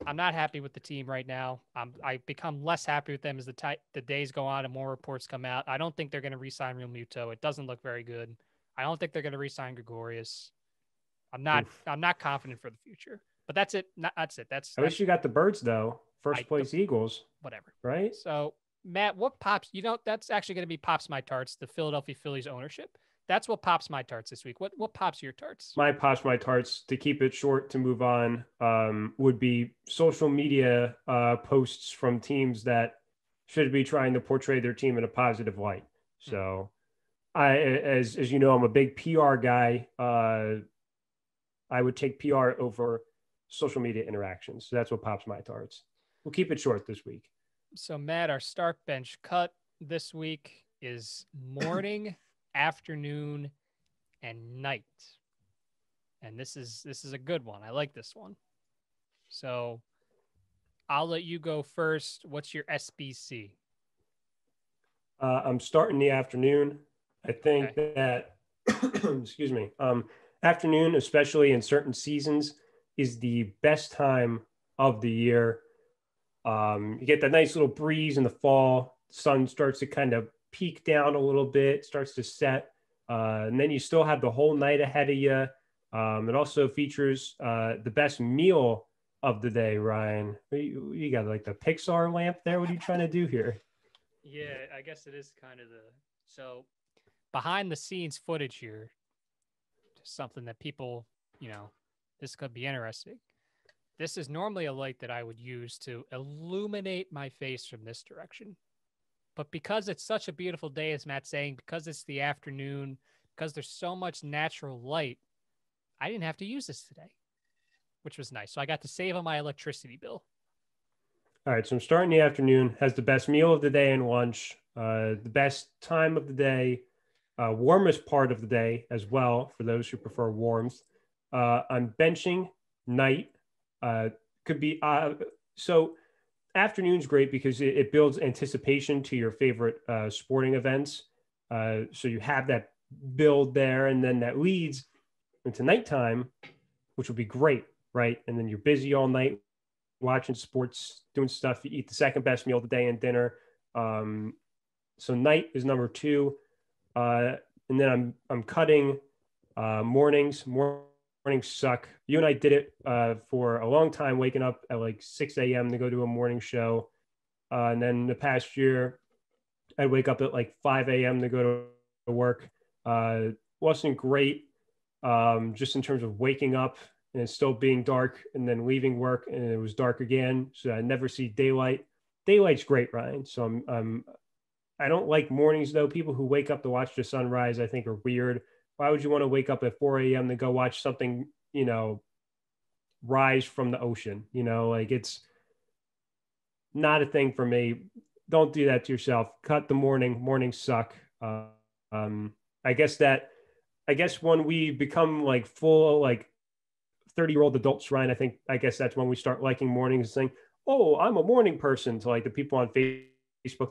I'm not happy with the team right now. I'm, I become less happy with them as the ti- the days go on and more reports come out. I don't think they're going to re-sign Realmuto. It doesn't look very good. I don't think they're going to re-sign Gregorius. I'm not. Oof. I'm not confident for the future. But that's it. Not, that's it. That's, At that's least you got the birds though. First I- place Eagles, whatever. right? So, Matt, what pops? You know, that's actually going to be pops my tarts. The Philadelphia Phillies ownership. That's what pops my tarts this week. What what pops your tarts? my pops my tarts to keep it short to move on um, would be social media uh, posts from teams that should be trying to portray their team in a positive light so i as as you know i'm a big pr guy uh, i would take pr over social media interactions so that's what pops my tarts we'll keep it short this week So, Matt, our start bench cut this week is morning, afternoon, and night. And this is this is a good one. I like this one. So, I'll let you go first. What's your SBC? Uh, I'm starting the afternoon. I think okay. that, excuse me, um, afternoon, especially in certain seasons, is the best time of the year. Um, you get that nice little breeze in the fall. Sun starts to kind of peak down a little bit, starts to set, uh, and then you still have the whole night ahead of you. Um, it also features uh, the best meal of the day, Ryan. You, you got like the Pixar lamp there. What are you trying to do here? Yeah, I guess it is kind of the so behind the scenes footage here. Just something that people, you know, this could be interesting. This is normally a light that I would use to illuminate my face from this direction. But because it's such a beautiful day, as Matt's saying, because it's the afternoon, because there's so much natural light, I didn't have to use this today, which was nice. So I got to save on my electricity bill. All right, so I'm starting the afternoon. Has the best meal of the day and lunch, uh, the best time of the day, uh, warmest part of the day as well for those who prefer warmth. Uh, I'm benching night. Uh, could be uh, so. Afternoon's great because it, it, builds anticipation to your favorite uh, sporting events. Uh, so you have that build there, and then that leads into nighttime, which will be great, right? And then you're busy all night watching sports, doing stuff. You eat the second best meal of the day and dinner. Um, so night is number two, uh, and then I'm I'm cutting uh, mornings. Mornings suck. You and I did it uh, for a long time, waking up at like 6 a.m. to go to a morning show, uh, and then the past year, I'd wake up at like 5 a.m. to go to work. Uh, wasn't great, um, just in terms of waking up and it's still being dark and then leaving work and it was dark again. So I never see daylight. Daylight's great, Ryan. So I'm, I'm I don't like mornings though. People who wake up to watch the sunrise, I think, are weird. Why would you want to wake up at 4 a.m. to go watch something, you know, rise from the ocean? You know, like it's not a thing for me. Don't do that to yourself. Cut the morning. Mornings suck. Uh, um, I guess that, I guess when we become like full, like 30 year old adults, Ryan, I think, I guess that's when we start liking mornings and saying, oh, I'm a morning person to like the people on Facebook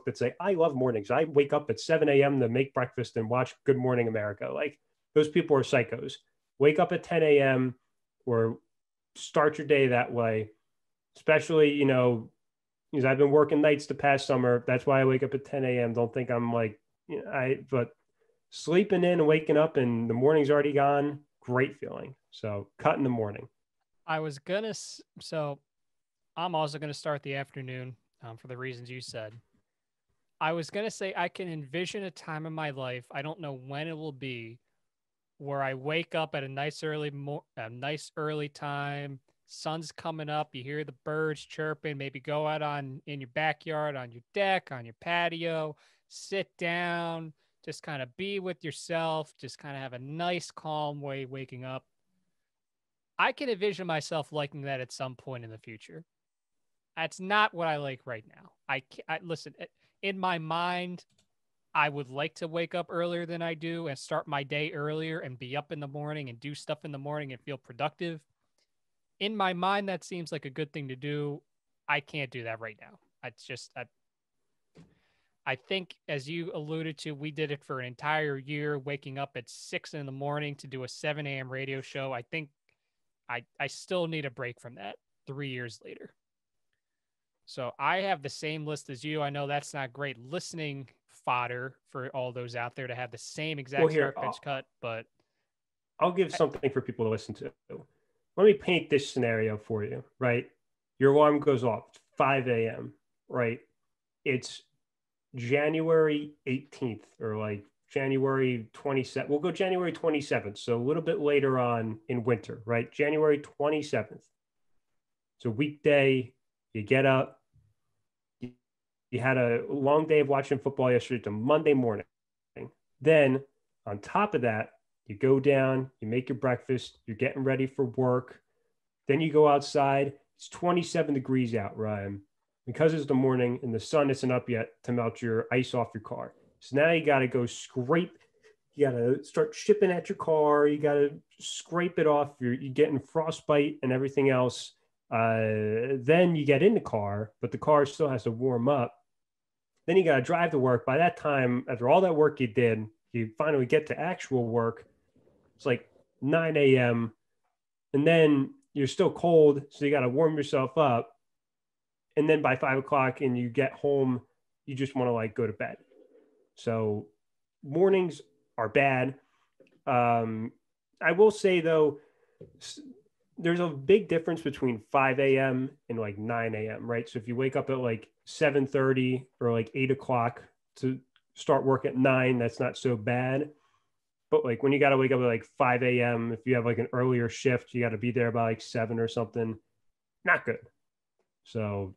that say, I love mornings. I wake up at 7 a.m. to make breakfast and watch Good Morning America. Like those people are psychos. Wake up at 10 a.m. or start your day that way. Especially, you know, because I've been working nights the past summer. That's why I wake up at 10 a.m. Don't think I'm like, you know, I, but sleeping in and waking up and the morning's already gone. Great feeling. So cut in the morning. I was gonna so I'm also gonna start the afternoon um, for the reasons you said. I was gonna say I can envision a time in my life. I don't know when it will be, where I wake up at a nice early mo- a nice early time. Sun's coming up. You hear the birds chirping. Maybe go out on in your backyard, on your deck, on your patio. Sit down, just kind of be with yourself. Just kind of have a nice, calm way waking up I can envision myself liking that at some point in the future. That's not what I like right now. I, I listen eh, in my mind. I would like to wake up earlier than I do and start my day earlier and be up in the morning and do stuff in the morning and feel productive. In my mind, that seems like a good thing to do. I can't do that right now. It's just, I, I think, as you alluded to, we did it for an entire year, waking up at six in the morning to do a 7 a.m. radio show. I think I I still need a break from that three years later. So I have the same list as you. I know that's not great listening fodder for all those out there to have the same exact well, here, start cut, but I'll give something for people to listen to. Let me paint this scenario for you, right? Your alarm goes off 5 a.m., right? It's January 18th or like January 27th. We'll go January 27th. So a little bit later on in winter, right? January 27th. It's a weekday. You get up. You, had a long day of watching football yesterday to Monday morning. Then on top of that, you go down, you make your breakfast, you're getting ready for work. Then you go outside. It's 27 degrees out, Ryan. Because it's the morning and the sun isn't up yet to melt your ice off your car. So now you got to go scrape. You got to start shipping at your car. You got to scrape it off. You're, you're getting frostbite and everything else. Uh, then you get in the car, but the car still has to warm up. Then you got to drive to work. By that time, after all that work you did, you finally get to actual work. It's like 9 a.m. And then you're still cold. So you got to warm yourself up. And then by five o'clock and you get home, you just want to like go to bed. So mornings are bad. Um, I will say though, there's a big difference between 5 a.m. and like 9 a.m. Right. So if you wake up at like 7:30 or like 8 o'clock to start work at nine, that's not so bad. But like when you got to wake up at like 5 a.m., if you have like an earlier shift, you got to be there by like seven or something. Not good. So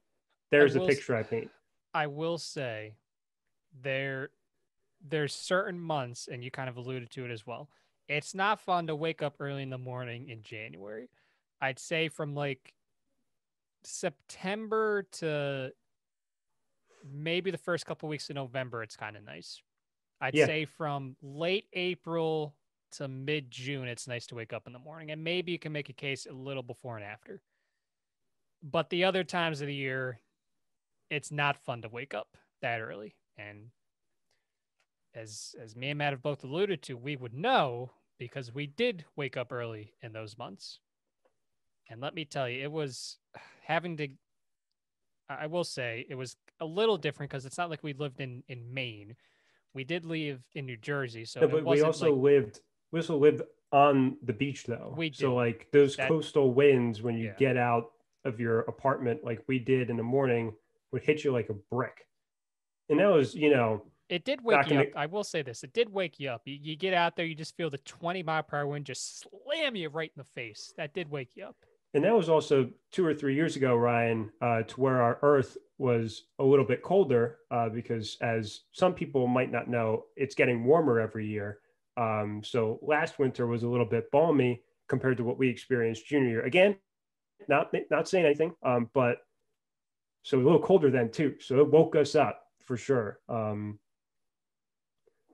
there's a picture I paint. I will say there there's certain months, and you kind of alluded to it as well. It's not fun to wake up early in the morning in January. I'd say from like September to maybe the first couple weeks of November, it's kind of nice. I'd yeah. say from late April to mid June, it's nice to wake up in the morning. And maybe you can make a case a little before and after. But the other times of the year, it's not fun to wake up that early. And as as me and Matt have both alluded to, we would know because we did wake up early in those months. And let me tell you, it was having to I will say it was a little different because it's not like we lived in in Maine. We did live in New Jersey, so but we also like, lived we also lived on the beach though. We did. so like those that, coastal winds when you yeah. get out of your apartment, like we did in the morning, would hit you like a brick. And that was, you know, it did wake you up. I will say this: it did wake you up. You, you get out there, you just feel the twenty mile per hour wind just slam you right in the face. That did wake you up. And that was also two or three years ago, Ryan, uh, to where our Earth was a little bit colder uh, because, as some people might not know, it's getting warmer every year. Um, so last winter was a little bit balmy compared to what we experienced junior year. Again, not not saying anything, um, but so a little colder then too. So it woke us up for sure. Um,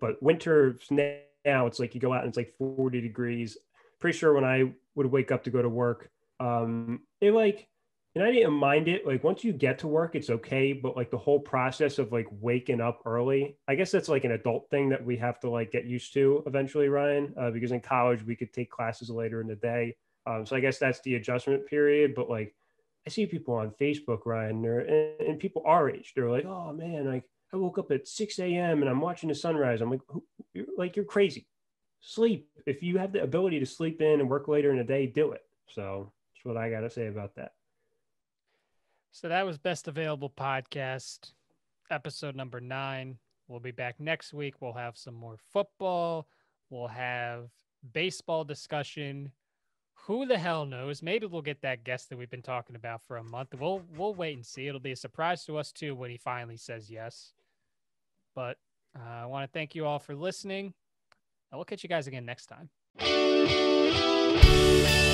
but winter now it's like you go out and it's like 40 degrees. Pretty sure when I would wake up to go to work, um, it like, and I didn't mind it. Like once you get to work, it's okay. But like the whole process of like waking up early, I guess that's like an adult thing that we have to like get used to eventually, Ryan. Uh, because in college we could take classes later in the day. Um, so I guess that's the adjustment period. But like I see people on Facebook, Ryan, and, and people our age, they're like, oh man, like I woke up at 6 a.m. and I'm watching the sunrise. I'm like, you're, like, you're crazy. Sleep. If you have the ability to sleep in and work later in the day, do it. So what I got to say about that. So that was Best Available Podcast, episode number nine. We'll be back next week. We'll have some more football. We'll have baseball discussion who the hell knows? Maybe we'll get that guest that we've been talking about for a month. We'll we'll wait and see. It'll be a surprise to us too when he finally says yes. But uh, I want to thank you all for listening. We'll catch you guys again next time.